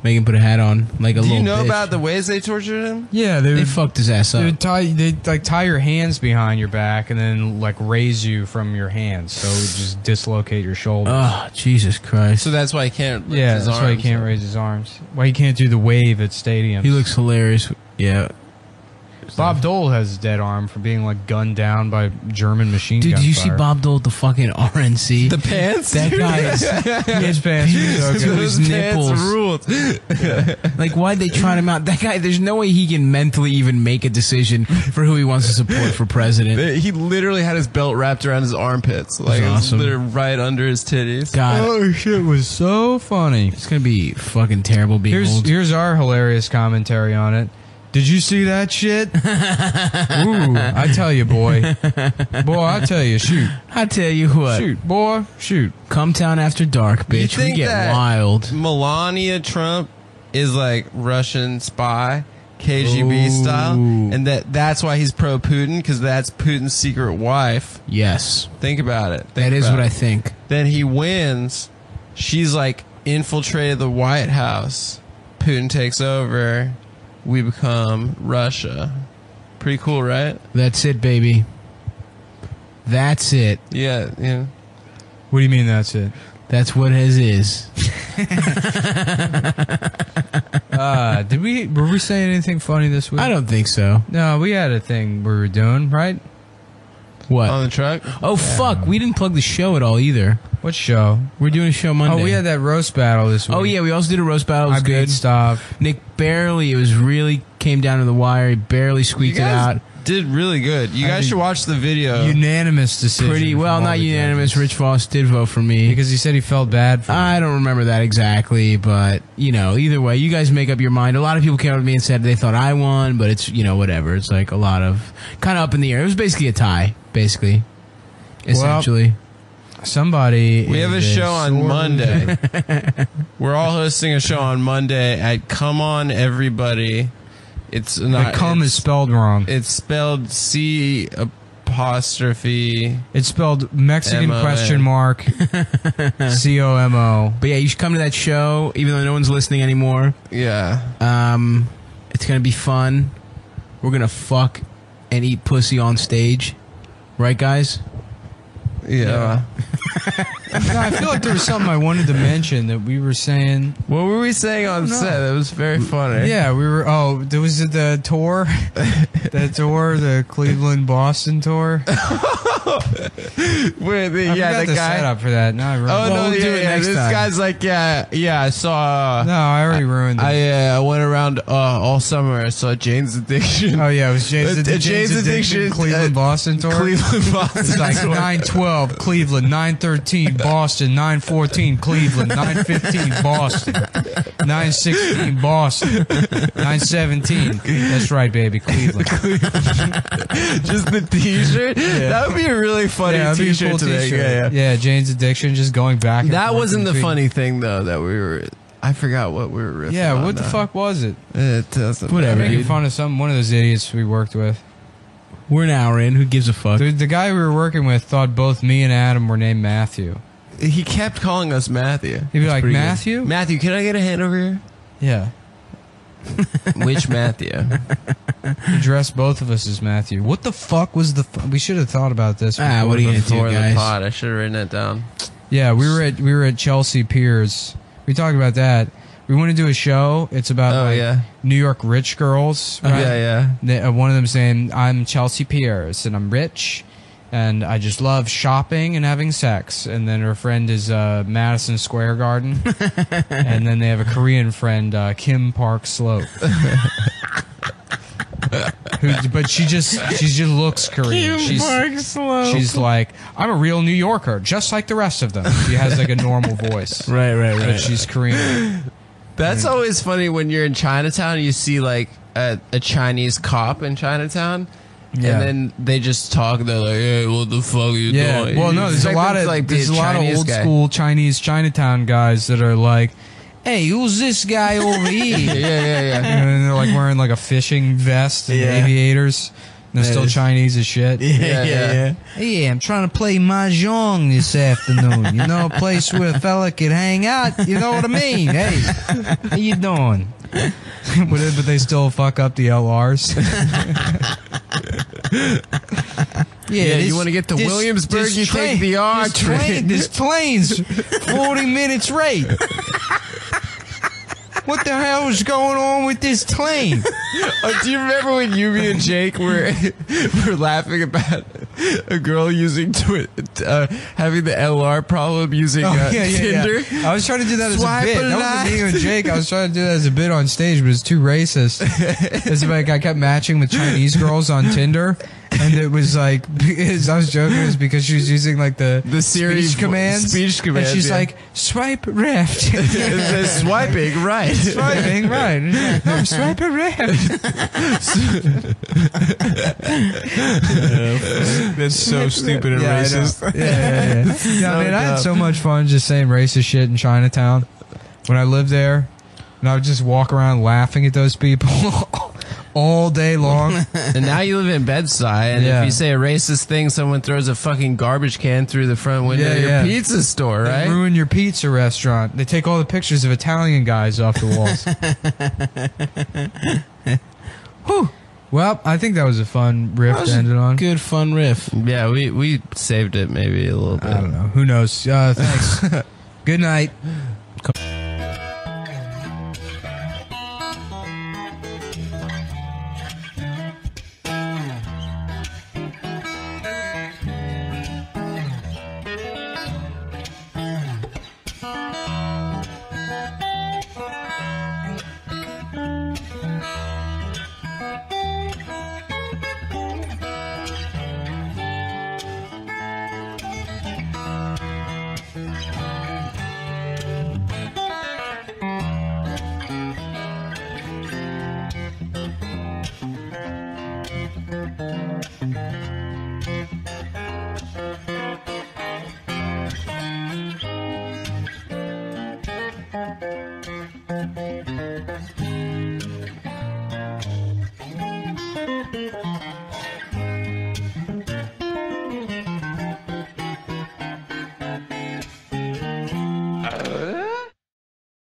Make him put a hat on like a do little. you know bitch. about the ways they tortured him Yeah, they They would, fucked his ass they up. would tie they like tie your hands behind your back and then like raise you from your hands, so it would just dislocate your shoulders. Oh, Jesus Christ. so that's why he can't lift yeah, his that's why he arms. can't raise his arms. Why he can't do the wave at stadiums. he looks hilarious. Yeah. Bob Dole has a dead arm from being like gunned down by German machine Dude, gun did you see fire. Bob Dole with the fucking RNC? the pants that guy is His pants are so Those good. his pants nipples. ruled like why'd they try him out? That guy, there's no way he can mentally even make a decision for who he wants to support for president. he literally had his belt wrapped around his armpits like it was awesome. literally right under his titties God, Oh shit, was so funny. it's gonna be fucking terrible being Here's old. here's our hilarious commentary on it. Did you see that shit? Ooh, I tell you, boy, boy, I tell you, shoot, I tell you what, shoot, boy, shoot. Cum Town after dark, You bitch. We think get that wild. Melania Trump is like Russian spy, KGB Ooh. style, and that that's why he's pro Putin because that's Putin's secret wife. Yes, Think about it. Think that is about what I it. think. Then he wins. She's like infiltrated the White House. Putin takes over. We become Russia. Pretty cool, right? That's it, baby. That's it. Yeah, yeah. What do you mean that's it? That's what his is. Uh, did we were we saying anything funny this week? I don't think so. No, we had a thing we were doing right. What? On the truck. oh fuck, we didn't plug the show at all either. What show? We're doing a show Monday. Oh, we had that roast battle this oh, week. Oh yeah, we also did a roast battle. It was I good. good stuff. Nick barely. It was really came down to the wire. He barely squeaked it out. Did really good. You guys think should watch the video. Unanimous decision. Pretty well, not unanimous. judges. Rich Voss did vote for me. because he said he felt bad for. I don't remember that exactly, but you know, either way, you guys make up your mind. A lot of people came up to me and said they thought I won, but it's you know whatever. It's like a lot of kind of up in the air. It was basically a tie, basically, essentially. Somebody. we have a show on sore Monday. We're all hosting a show on Monday at C'mon Everybody. It's not. The cum is spelled wrong. it's spelled C apostrophe. It's spelled Mexican M-O-N. question mark C O M O. But yeah, you should come to that show, even though no one's listening anymore. Yeah. Um, it's gonna be fun. We're gonna fuck and eat pussy on stage, right, guys? Yeah. No, I feel like there was something I wanted to mention that we were saying. What were we saying on set? That was very funny. Yeah, we were. Oh, there was the tour, the tour, the Cleveland Boston tour. Wait, the, I yeah, the the guy. setup for that. No, I ruined Oh it. no! Well, yeah, do it yeah, next this time. guy's like, yeah, yeah. I saw. No, I already ruined it. I uh, went around uh, all summer. I saw Jane's Addiction. oh yeah, it was James, Uh, the Jane's Addiction, Cleveland uh, Boston tour. Cleveland, Boston. It's like tour. 912 Cleveland, 913 Boston, 914 Cleveland, 915 Boston, 916 Boston, 917. That's right, baby, Cleveland. Just the T-shirt. That would be a really funny that'd be a T-shirt cool to t-shirt. Yeah, yeah. Yeah, Jane's Addiction, just going back. and That wasn't the funny thing though. That we were. I forgot what we were. riffing Yeah, on what the now. fuck was it? It doesn't. Whatever, matter. Making fun of some one of those idiots we worked with. We're an hour in. Who gives a fuck? The, the guy we were working with thought both me and Adam were named Matthew. He kept calling us Matthew. He'd be like, pretty good. Matthew? Matthew, can I get a hand over here? Yeah. Which Matthew? He dressed both of us as Matthew. What the fuck was the? F- we should have thought about this. Ah, what are you gonna do, Before the guys? pod, I should have written it down. Yeah, we were at we were at Chelsea Piers. We talked about that. We want to do a show. It's about Oh, like yeah. New York rich girls. Right? Yeah, yeah. They, uh, one of them saying, "I'm Chelsea Piers and I'm rich, and I just love shopping and having sex." And then her friend is uh, Madison Square Garden, and then they have a Korean friend, uh, Kim Park Slope. Who, but she just she just looks Korean. she's, she's like, I'm a real New Yorker, just like the rest of them. She has like a normal voice, Right, right, right. but she's Korean. That's always funny when you're in Chinatown and you see like a, a Chinese cop in Chinatown. Yeah. And then they just talk. They're like, "Hey, what the fuck are you Yeah. doing?" Well, no, there's a lot of like, there's a lot of old guy. school Chinese Chinatown guys that are like, "Hey, who's this guy over here?" yeah, yeah, yeah. and they're like wearing like a fishing vest and Yeah. aviators. And they're still Chinese as shit. Yeah, yeah. Hey, I'm trying to play mahjong this afternoon. You know, a place where a fella could hang out. You know what I mean? Hey, how you doing? but, but they still fuck up the LRs. yeah, Yeah, you wanna get to Williamsburg, you take the R this train. This plane's 40 minutes late. What the hell is going on with this plane? Oh, do you remember when you, me, and Jake were were laughing about a girl using twi- uh, having the LR problem using Oh, uh, yeah, yeah, Tinder? yeah. I was trying to do that as a bit. a That was me and Jake. I was trying to do that as a bit on stage, but it's too racist. it's like I kept matching with Chinese girls on Tinder, and it was like I was joking. It was because she was using like the The Siri speech vo- commands. speech commands, And she's yeah. like swipe left. Swiping right. Swiping right. And she's like, No, swiping left. That's so stupid and Yeah, I know. racist. Yeah, yeah, yeah. yeah man, I had dumb. so much fun just saying racist shit in Chinatown when I lived there, and I would just walk around laughing at those people all day long. and now you live in Bed-Stuy, and Yeah. if you say a racist thing, someone throws a fucking garbage can through the front window Yeah, of your yeah. pizza store, They right? ruin your pizza restaurant. They take all the pictures of Italian guys off the walls. Whew. Well, I think that was a fun riff That was to end it on. Good fun riff. Yeah, we we saved it maybe a little bit. I don't know. Who knows? Uh, thanks. Good night.